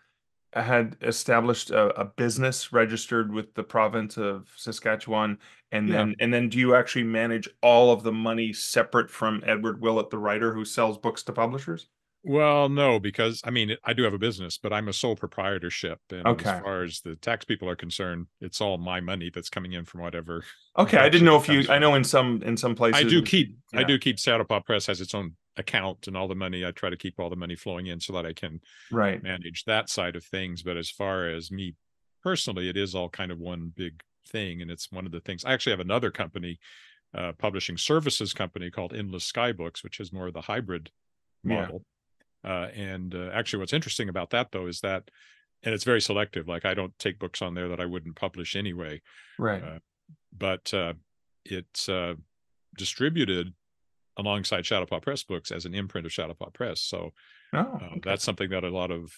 [SPEAKER 2] had established a, a business registered with the province of Saskatchewan, and
[SPEAKER 1] Yeah.
[SPEAKER 2] then and then do you actually manage all of the money separate from Edward Willett, the writer who sells books to publishers?
[SPEAKER 1] Well, no, because I mean, I do have a business, but I'm a sole proprietorship. And
[SPEAKER 2] Okay.
[SPEAKER 1] as far as the tax people are concerned, it's all my money that's coming in from whatever.
[SPEAKER 2] Okay, I didn't know if you.
[SPEAKER 1] Comes
[SPEAKER 2] I know in some in some places.
[SPEAKER 1] I do keep, I do keep Shadowpaw Press has its own account and all the money. I try to keep all the money flowing in so that I can
[SPEAKER 2] right.
[SPEAKER 1] manage that side of things. But as far as me personally, it is all kind of one big thing. And it's one of the things I actually have another company, uh, publishing services company called Endless Sky Books, which is more of the hybrid
[SPEAKER 2] Yeah.
[SPEAKER 1] model. Uh, and uh, actually, what's interesting about that though is that, and it's very selective. Like I don't take books on there that I wouldn't publish anyway
[SPEAKER 2] Right.
[SPEAKER 1] uh, but uh, it's uh, distributed alongside Shadowpaw Press books as an imprint of Shadowpaw Press. So
[SPEAKER 2] oh,
[SPEAKER 1] uh, that's something that a lot of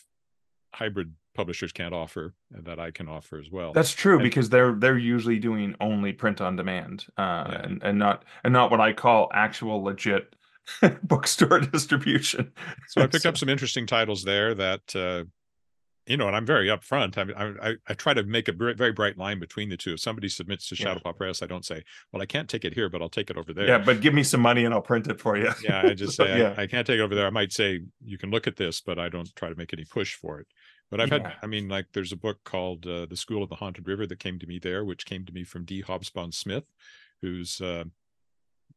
[SPEAKER 1] hybrid publishers can't offer and that I can offer as well.
[SPEAKER 2] That's true
[SPEAKER 1] and-
[SPEAKER 2] because they're they're usually doing only print on demand, uh,
[SPEAKER 1] Yeah.
[SPEAKER 2] and and not and not what I call actual legit bookstore distribution.
[SPEAKER 1] so I picked up some interesting titles there that uh, you know, and I'm very upfront. I mean, I, I try to make a very bright line between the two. If somebody submits to
[SPEAKER 2] Yeah.
[SPEAKER 1] Shadowpaw Press, I don't say, "Well, I can't take it here, but I'll take it over there."
[SPEAKER 2] Yeah, but give me some money and I'll print it for you.
[SPEAKER 1] yeah i just
[SPEAKER 2] So,
[SPEAKER 1] say
[SPEAKER 2] yeah.
[SPEAKER 1] I, I can't take it over there i might say you can look at this but i don't try to make any push for it but i've
[SPEAKER 2] Yeah.
[SPEAKER 1] had i mean like there's a book called uh, the school of the haunted river that came to me there which came to me from dee Hobsbawn-Smith who's uh,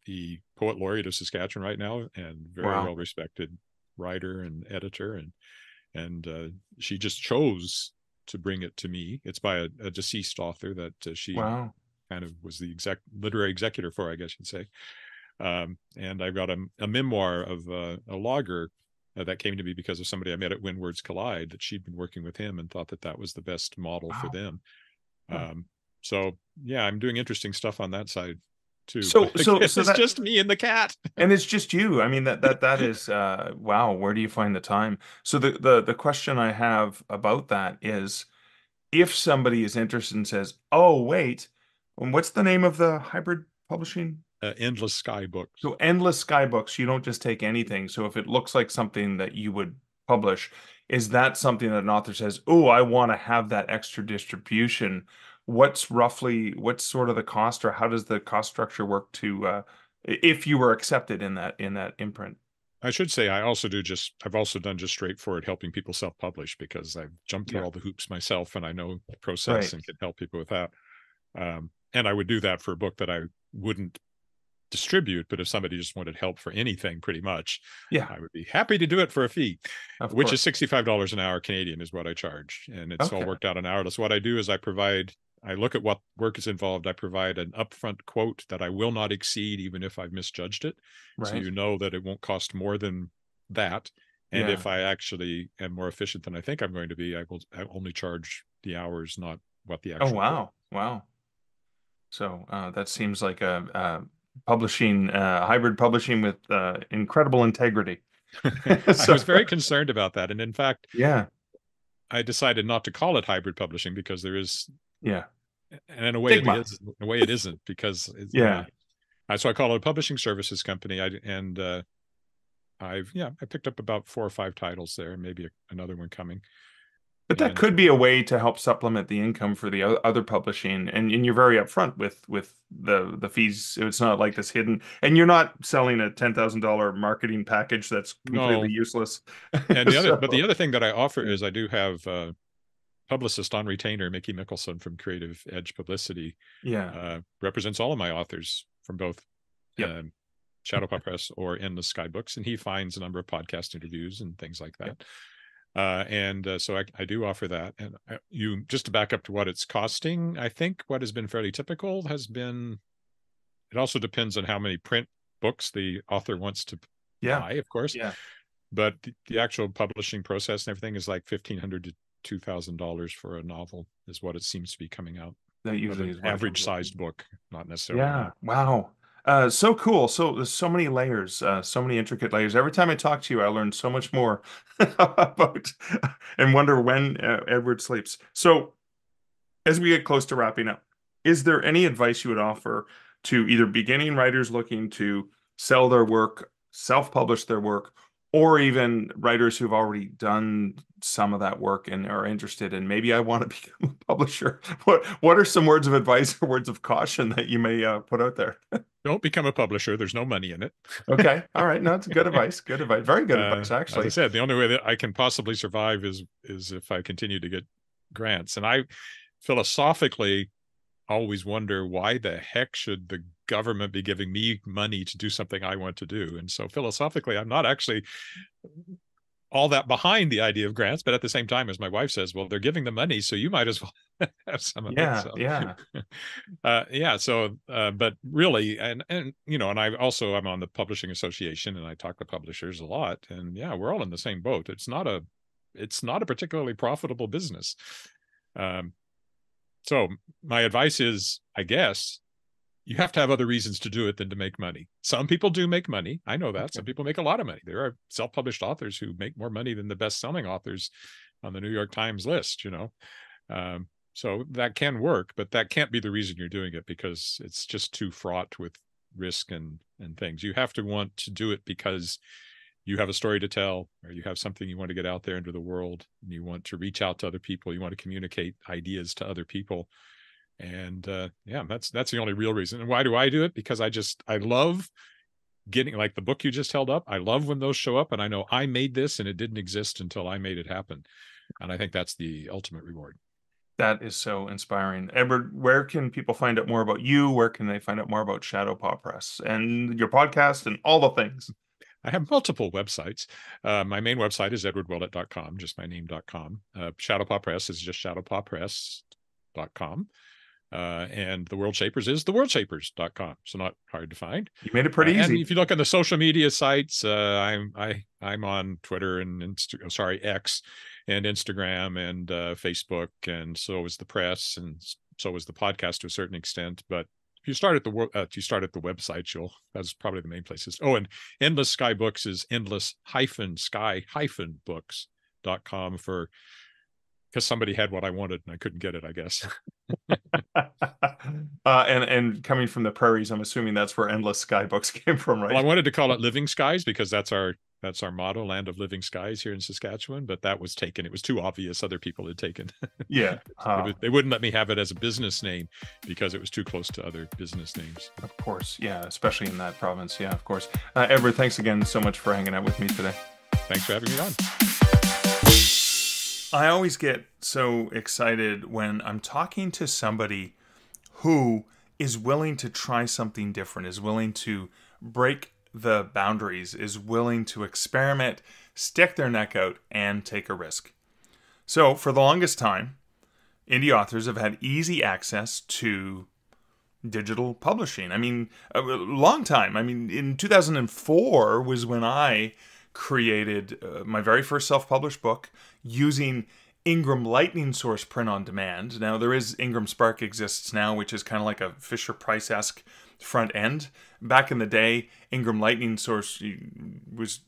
[SPEAKER 1] the poet laureate of saskatchewan right now and very
[SPEAKER 2] Wow.
[SPEAKER 1] well respected writer and editor and and uh, she just chose to bring it to me it's by a, a deceased author that uh, she
[SPEAKER 2] Wow.
[SPEAKER 1] kind of was the exec literary executor for, I guess you'd say. Um, and I've got a, a memoir of uh, a logger uh, that came to me because of somebody I met at When Words Collide that she'd been working with him and thought that that was the best model for them. Um, so yeah, I'm doing interesting stuff on that side too.
[SPEAKER 2] So- so- so
[SPEAKER 1] it's
[SPEAKER 2] that-
[SPEAKER 1] just me and the cat.
[SPEAKER 2] and it's just you i mean that that that is uh wow where do you find the time so the the the question i have about that is if somebody is interested and says oh wait um, what's the name of the hybrid publishing
[SPEAKER 1] Uh, endless sky books.
[SPEAKER 2] so endless Sky Books. you don't just take anything so if it looks like something that you would publish is that something that an author says oh i want to have that extra distribution what's roughly what's sort of the cost or how does the cost structure work to uh if you were accepted in that in that imprint
[SPEAKER 1] I should say I also do just I've also done just straightforward helping people self-publish because I've jumped through
[SPEAKER 2] Yeah.
[SPEAKER 1] all the hoops myself and I know the process
[SPEAKER 2] Right.
[SPEAKER 1] and can help people with that. Um, and I would do that for a book that I wouldn't distribute, but if somebody just wanted help for anything, pretty much,
[SPEAKER 2] yeah
[SPEAKER 1] I would be happy to do it for a fee,
[SPEAKER 2] of
[SPEAKER 1] which
[SPEAKER 2] course.
[SPEAKER 1] is sixty-five dollars an hour Canadian is what I charge, and it's all worked out an hour. So what I do is I provide. I look at what work is involved. I provide an upfront quote that I will not exceed, even if I've misjudged it. So you know that it won't cost more than that. And
[SPEAKER 2] Yeah.
[SPEAKER 1] if i actually am more efficient than i think i'm going to be i will I only charge the hours not what the actual
[SPEAKER 2] oh wow. Wow. So uh that seems like a, uh publishing uh hybrid publishing with uh incredible integrity.
[SPEAKER 1] I
[SPEAKER 2] So-
[SPEAKER 1] was very concerned about that. And in fact
[SPEAKER 2] yeah.
[SPEAKER 1] I decided not to call it hybrid publishing because there is
[SPEAKER 2] yeah
[SPEAKER 1] and in a way
[SPEAKER 2] Stigma.
[SPEAKER 1] it is in a way it isn't because it's,
[SPEAKER 2] Yeah.
[SPEAKER 1] uh, so i call it a publishing services company i and uh i've yeah i picked up about four or five titles there and maybe a, another one coming
[SPEAKER 2] but that could be a way to help supplement the income for the other publishing and, and you're very upfront with with the the fees it's not like this hidden and you're not selling a $10000 marketing package that's completely
[SPEAKER 1] No.
[SPEAKER 2] useless
[SPEAKER 1] and the other but the other thing that i offer is i do have uh publicist on retainer Mickey Mikkelson from creative edge publicity
[SPEAKER 2] yeah.
[SPEAKER 1] uh represents all of my authors from both
[SPEAKER 2] Yep.
[SPEAKER 1] um, shadowpaw press or endless sky books and he finds a number of podcast interviews and things like that. Uh and uh, so I, I do offer that. And I, you just to back up to what it's costing i think what has been fairly typical has been it also depends on how many print books the author wants to
[SPEAKER 2] yeah.
[SPEAKER 1] buy of course.
[SPEAKER 2] Yeah.
[SPEAKER 1] But the, the actual publishing process and everything is like fifteen hundred to two thousand dollars for a novel is what it seems to be coming out.
[SPEAKER 2] that usually
[SPEAKER 1] an
[SPEAKER 2] is
[SPEAKER 1] average sized book, not necessarily.
[SPEAKER 2] Yeah. Wow. Uh, so cool. So there's so many layers, uh, so many intricate layers. Every time I talk to you, I learn so much more about and wonder when uh, Edward sleeps. So as we get close to wrapping up, is there any advice you would offer to either beginning writers looking to sell their work, self-publish their work, or even writers who've already done some of that work and are interested in maybe I want to become a publisher. What what are some words of advice or words of caution that you may uh, put out there?
[SPEAKER 1] Don't become a publisher. There's no money in it.
[SPEAKER 2] Okay, all right, no, it's good advice. Good advice. Very good
[SPEAKER 1] Uh,
[SPEAKER 2] advice, actually.
[SPEAKER 1] As I said, the only way that I can possibly survive is is if I continue to get grants. And I philosophically always wonder why the heck should the government be giving me money to do something I want to do? And so philosophically, I'm not actually all that behind the idea of grants, but at the same time, as my wife says, well, they're giving the money, so you might as well have some of
[SPEAKER 2] Yeah,
[SPEAKER 1] it. So,
[SPEAKER 2] yeah.
[SPEAKER 1] uh, yeah. So, uh, but really, and and you know, and I also I'm on the publishing association, and I talk to publishers a lot, and yeah, we're all in the same boat. It's not a, it's not a particularly profitable business. Um, so my advice is, I guess, you have to have other reasons to do it than to make money. Some people do make money. I know that. Some people make a lot of money. There are self-published authors who make more money than the best-selling authors on the New York Times list, you know. Um, so that can work, but that can't be the reason you're doing it because it's just too fraught with risk and and things. You have to want to do it because you have a story to tell or you have something you want to get out there into the world and you want to reach out to other people, you want to communicate ideas to other people and uh yeah that's that's the only real reason and why do i do it because i just i love getting like the book you just held up i love when those show up and i know i made this and it didn't exist until i made it happen and i think that's the ultimate reward
[SPEAKER 2] That is so inspiring. Edward, where can people find out more about you? Where can they find out more about Shadow Paw Press and your podcast and all the things?
[SPEAKER 1] I have multiple websites. Uh, my main website is edwardwillett.com, just my name.com. Uh, Shadowpaw Press is just shadowpawpress.com. Uh, and the World Shapers is theworldshapers.com. So not hard to find.
[SPEAKER 2] You made it pretty
[SPEAKER 1] Uh,
[SPEAKER 2] easy.
[SPEAKER 1] And if you look on the social media sites, uh, I'm I I'm on Twitter and Insta- oh, sorry X and Instagram and uh, Facebook, and so is the press and So was the podcast to a certain extent. But if you start at the uh, if you start at the website, you'll that's probably the main places. Oh, and Endless Sky Books is endless hyphen sky hyphen books dot com for because somebody had what I wanted and I couldn't get it, I guess.
[SPEAKER 2] uh, and and coming from the prairies, I'm assuming that's where Endless Sky Books came from, right?
[SPEAKER 1] Well, I wanted to call it Living Skies because that's our that's our motto, Land of Living Skies here in Saskatchewan. But that was taken; it was too obvious. Other people had taken.
[SPEAKER 2] yeah,
[SPEAKER 1] uh, they, they wouldn't let me have it as a business name because it was too close to other business names.
[SPEAKER 2] Of course, yeah, especially in that province. Yeah, of course. Uh, Edward, thanks again so much for hanging out with me today.
[SPEAKER 1] Thanks for having me on.
[SPEAKER 2] I always get so excited when I'm talking to somebody who is willing to try something different, is willing to break the boundaries, is willing to experiment, stick their neck out, and take a risk. So, for the longest time, indie authors have had easy access to digital publishing. I mean, a long time. I mean, in 2004 was when I created uh, my very first self published book using Ingram Lightning Source print on demand. Now, there is Ingram Spark exists now, which is kind of like a Fisher Price esque front end. Back in the day, Ingram Lightning Source was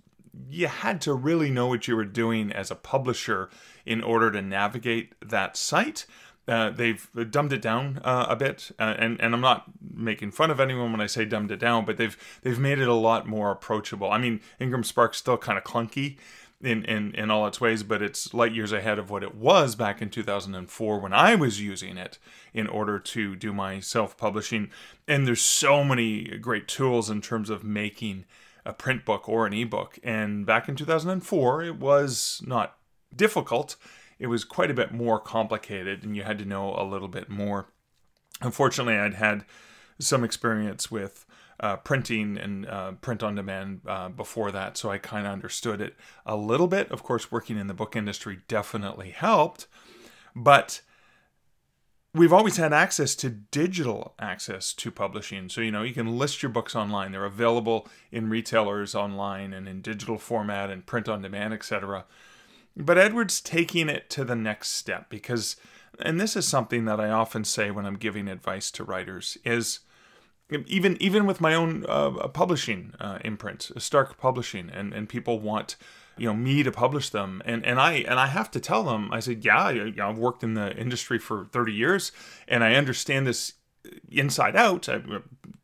[SPEAKER 2] you had to really know what you were doing as a publisher in order to navigate that site. Uh, they've dumbed it down uh, a bit, uh, and and I'm not making fun of anyone when I say dumbed it down, but they've they've made it a lot more approachable. I mean, Ingram Spark's still kind of clunky in, in in all its ways, but it's light years ahead of what it was back in 2004 when I was using it in order to do my self publishing. And there's so many great tools in terms of making a print book or an ebook. And back in 2004, it was not difficult it was quite a bit more complicated and you had to know a little bit more. Unfortunately, I'd had some experience with uh, printing and uh, print on demand uh, before that, so I kind of understood it a little bit. Of course, working in the book industry definitely helped, but we've always had access to digital access to publishing. So, you know, you can list your books online. They're available in retailers online and in digital format and print on demand, etc. But Edward's taking it to the next step because, and this is something that I often say when I'm giving advice to writers, is even even with my own uh, publishing uh, imprint, Stark Publishing, and, and people want you know me to publish them, and and I and I have to tell them, I said, yeah, I've worked in the industry for 30 years, and I understand this inside out. I,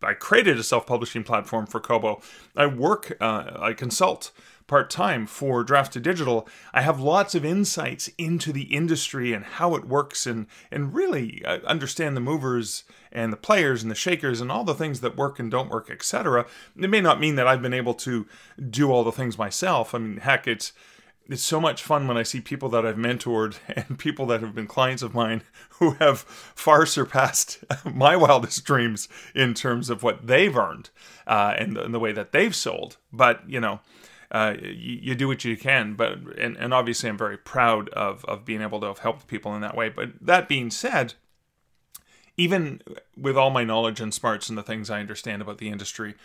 [SPEAKER 2] I created a self-publishing platform for Kobo. I work, uh, I consult part time for Draft to Digital, I have lots of insights into the industry and how it works and, and really uh, understand the movers and the players and the shakers and all the things that work and don't work, etc. It may not mean that I've been able to do all the things myself. I mean, heck, it's it's so much fun when I see people that I've mentored and people that have been clients of mine who have far surpassed my wildest dreams in terms of what they've earned uh, and, and, the way that they've sold. But you know, uh, you, you, do what you can. But and, and obviously, I'm very proud of of being able to have helped people in that way. But that being said, even with all my knowledge and smarts and the things I understand about the industry,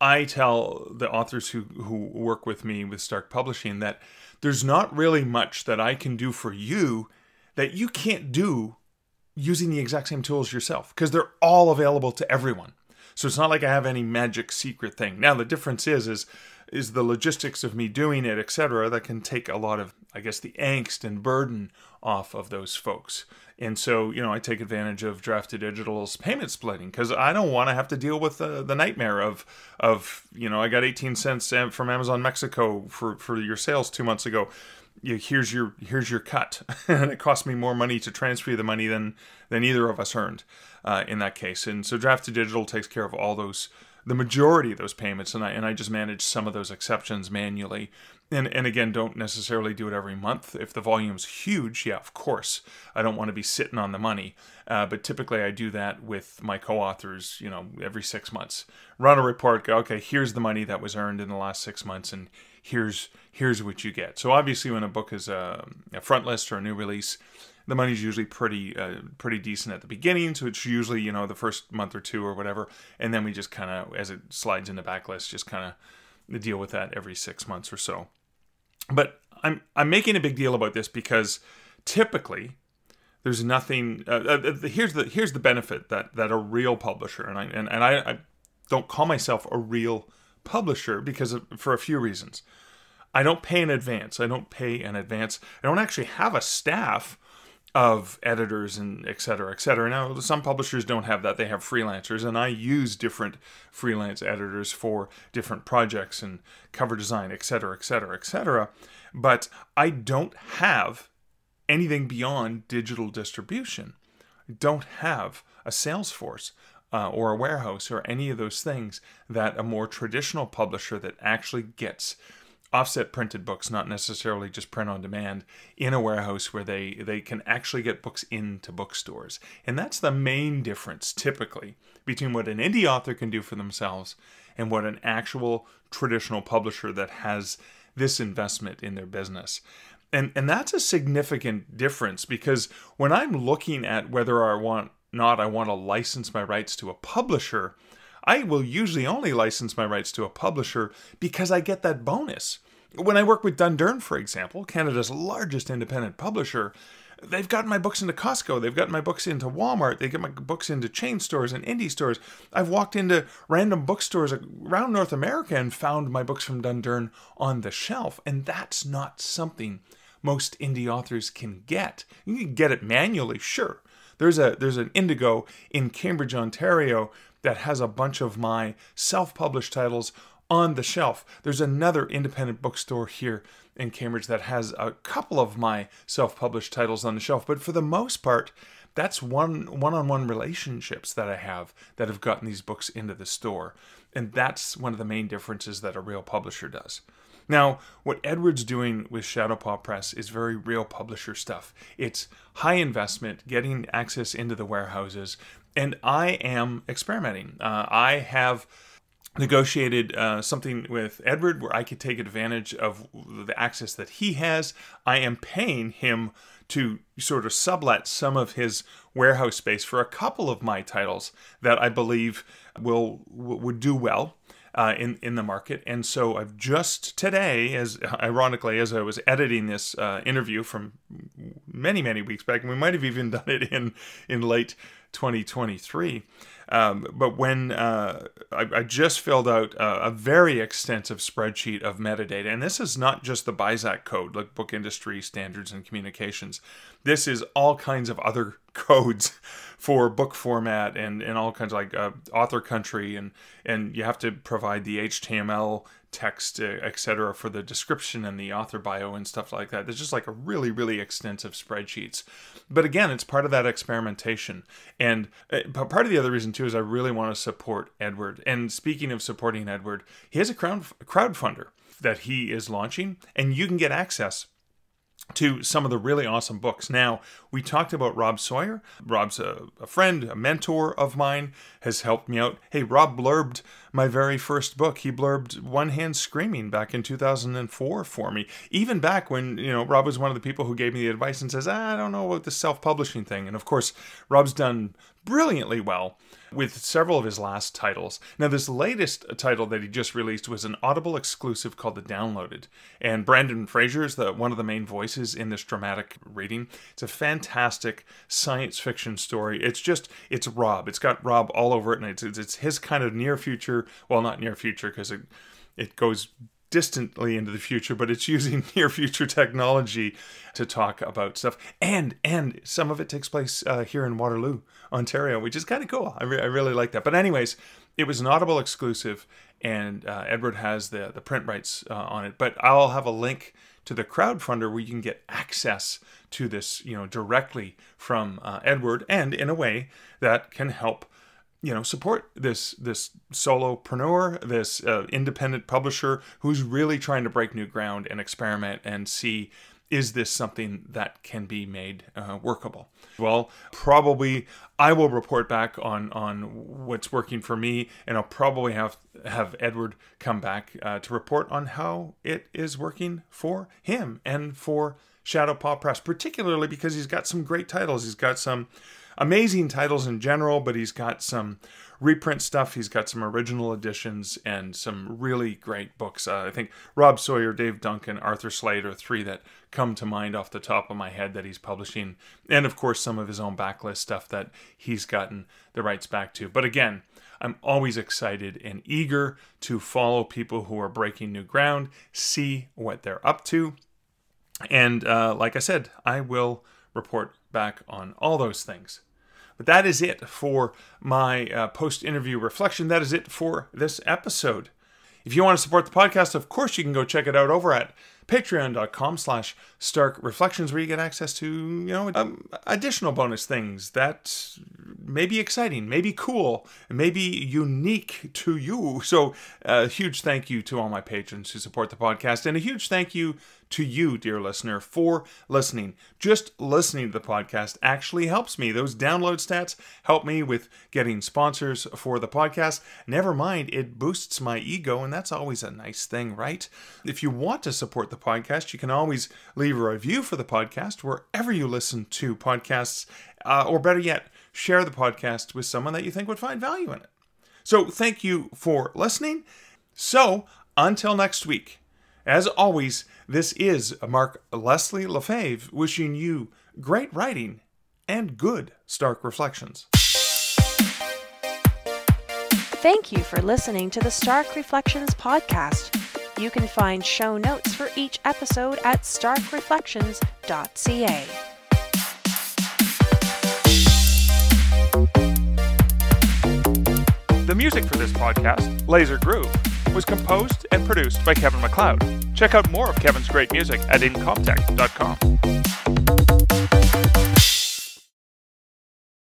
[SPEAKER 2] I tell the authors who who work with me with Stark Publishing that there's not really much that I can do for you that you can't do using the exact same tools yourself because they're all available to everyone. So it's not like I have any magic secret thing. Now the difference is is is the logistics of me doing it, etc., that can take a lot of, I guess, the angst and burden off of those folks. And so, you know, I take advantage of Draft to Digital's payment splitting because I don't want to have to deal with the, the nightmare of, of, you know, I got 18 cents from Amazon Mexico for, for your sales two months ago. You, here's your here's your cut, and it cost me more money to transfer the money than than either of us earned uh, in that case. And so, Draft to Digital takes care of all those the majority of those payments, and I and I just manage some of those exceptions manually. And and again, don't necessarily do it every month. If the volume's huge, yeah, of course, I don't want to be sitting on the money. Uh, but typically, I do that with my co-authors. You know, every six months, run a report. Go, okay, here's the money that was earned in the last six months, and here's here's what you get. So obviously, when a book is a, a front list or a new release, the money's usually pretty uh, pretty decent at the beginning so it's usually you know the first month or two or whatever and then we just kind of as it slides into backlist just kind of deal with that every six months or so but i'm i'm making a big deal about this because typically there's nothing. Uh, uh, here's the here's the benefit that that a real publisher and I and, and I, I don't call myself a real publisher because of, for a few reasons. I don't pay in advance. I don't pay in advance. I don't actually have a staff of editors and et cetera, et cetera. Now, some publishers don't have that. They have freelancers, and I use different freelance editors for different projects and cover design, et cetera, et cetera, et cetera. But I don't have anything beyond digital distribution. I don't have a sales force. Uh, or a warehouse or any of those things that a more traditional publisher that actually gets offset printed books, not necessarily just print on demand, in a warehouse where they, they can actually get books into bookstores. And that's the main difference, typically, between what an indie author can do for themselves and what an actual traditional publisher that has this investment in their business. And, and that's a significant difference because when I'm looking at whether I want not I want to license my rights to a publisher, I will usually only license my rights to a publisher because I get that bonus. When I work with Dundurn, for example, Canada's largest independent publisher, they've gotten my books into Costco, they've gotten my books into Walmart, they get my books into chain stores and indie stores. I've walked into random bookstores around North America and found my books from Dundurn on the shelf, and that's not something most indie authors can get. You can get it manually, sure. There's a there's an Indigo in Cambridge, Ontario that has a bunch of my self-published titles on the shelf. There's another independent bookstore here in Cambridge that has a couple of my self-published titles on the shelf, but for the most part, that's one one-on-one relationships that I have that have gotten these books into the store. And that's one of the main differences that a real publisher does. Now, what Edward's doing with Shadowpaw Press is very real publisher stuff. It's high investment, getting access into the warehouses, and I am experimenting. Uh, I have negotiated uh, something with Edward where I could take advantage of the access that he has. I am paying him to sort of sublet some of his warehouse space for a couple of my titles that I believe will would do well uh, in in the market. And so I've just today, as ironically as I was editing this uh, interview from many many weeks back, and we might have even done it in in late 2023. Um, but when uh, I, I, just filled out a, a, very extensive spreadsheet of metadata, and this is not just the BISAC code, like book industry standards and communications. This is all kinds of other codes for book format and, and all kinds of like uh, author country and and you have to provide the HTML text uh, etc for the description and the author bio and stuff like that. It's just like a really really extensive spreadsheets. But again, it's part of that experimentation. And uh, part of the other reason too is I really want to support Edward. And speaking of supporting Edward, he has a crowd crowdfunder that he is launching and you can get access to some of the really awesome books. Now, we talked about Rob Sawyer. Rob's a, a, friend, a mentor of mine, has helped me out. Hey, Rob blurbed my very first book. He blurbed One Hand Screaming back in 2004 for me. Even back when, you know, Rob was one of the people who gave me the advice and says, ah, I don't know about the self publishing thing. And of course, Rob's done brilliantly well with several of his last titles. Now, this latest title that he just released was an Audible exclusive called The Downloaded. And Brendan Fraser is the, one of the main voices in this dramatic reading. It's a fantastic science fiction story. It's just, it's Rob. It's got Rob all over it, and it's, it's, it's his kind of near future, well, not near future, because it, it goes distantly into the future, but it's using near future technology to talk about stuff. And and some of it takes place uh, here in Waterloo, Ontario, which is kind of cool. I, re- I really like that. But anyways, it was an Audible exclusive, and uh, Edward has the the print rights uh, on it. But I'll have a link to the crowdfunder where you can get access to this, you know, directly from uh, Edward, and in a way that can help you know support this this solopreneur this uh, independent publisher who's really trying to break new ground and experiment and see is this something that can be made uh, workable? Well probably i will report back on on what's working for me and i'll probably have have edward come back uh, to report on how it is working for him and for shadow paw Press particularly because he's got some great titles. He's got some amazing titles in general, but he's got some reprint stuff. He's got some original editions and some really great books. Uh, I think Rob Sawyer, Dave Duncan, Arthur Slade are three that come to mind off the top of my head that he's publishing. And of course, some of his own backlist stuff that he's gotten the rights back to. But again, I'm always excited and eager to follow people who are breaking new ground, see what they're up to. And uh, like I said, I will report back on all those things. But that is it for my uh, post interview reflection. That is it for this episode. If you want to support the podcast, of course, you can go check it out over at patreon.com slash stark reflections where you get access to you know um, additional bonus things that may be exciting may be cool may be unique to you so a uh, huge thank you to all my patrons who support the podcast and a huge thank you to you, dear listener, for listening. Just listening to the podcast actually helps me. Those download stats help me with getting sponsors for the podcast. Never mind, it boosts my ego, and that's always a nice thing, right? If you want to support the podcast, you can always leave a review for the podcast wherever you listen to podcasts, uh, or better yet, share the podcast with someone that you think would find value in it. So, thank you for listening. So, until next week, as always, this is Mark Leslie Lefebvre wishing you great writing and good Stark Reflections.
[SPEAKER 3] Thank you for listening to the Stark Reflections podcast. You can find show notes for each episode at starkreflections.ca.
[SPEAKER 2] The music for this podcast, Laser Groove, was composed and produced by Kevin MacLeod. Check out more of Kevin's great music at incompetech.com.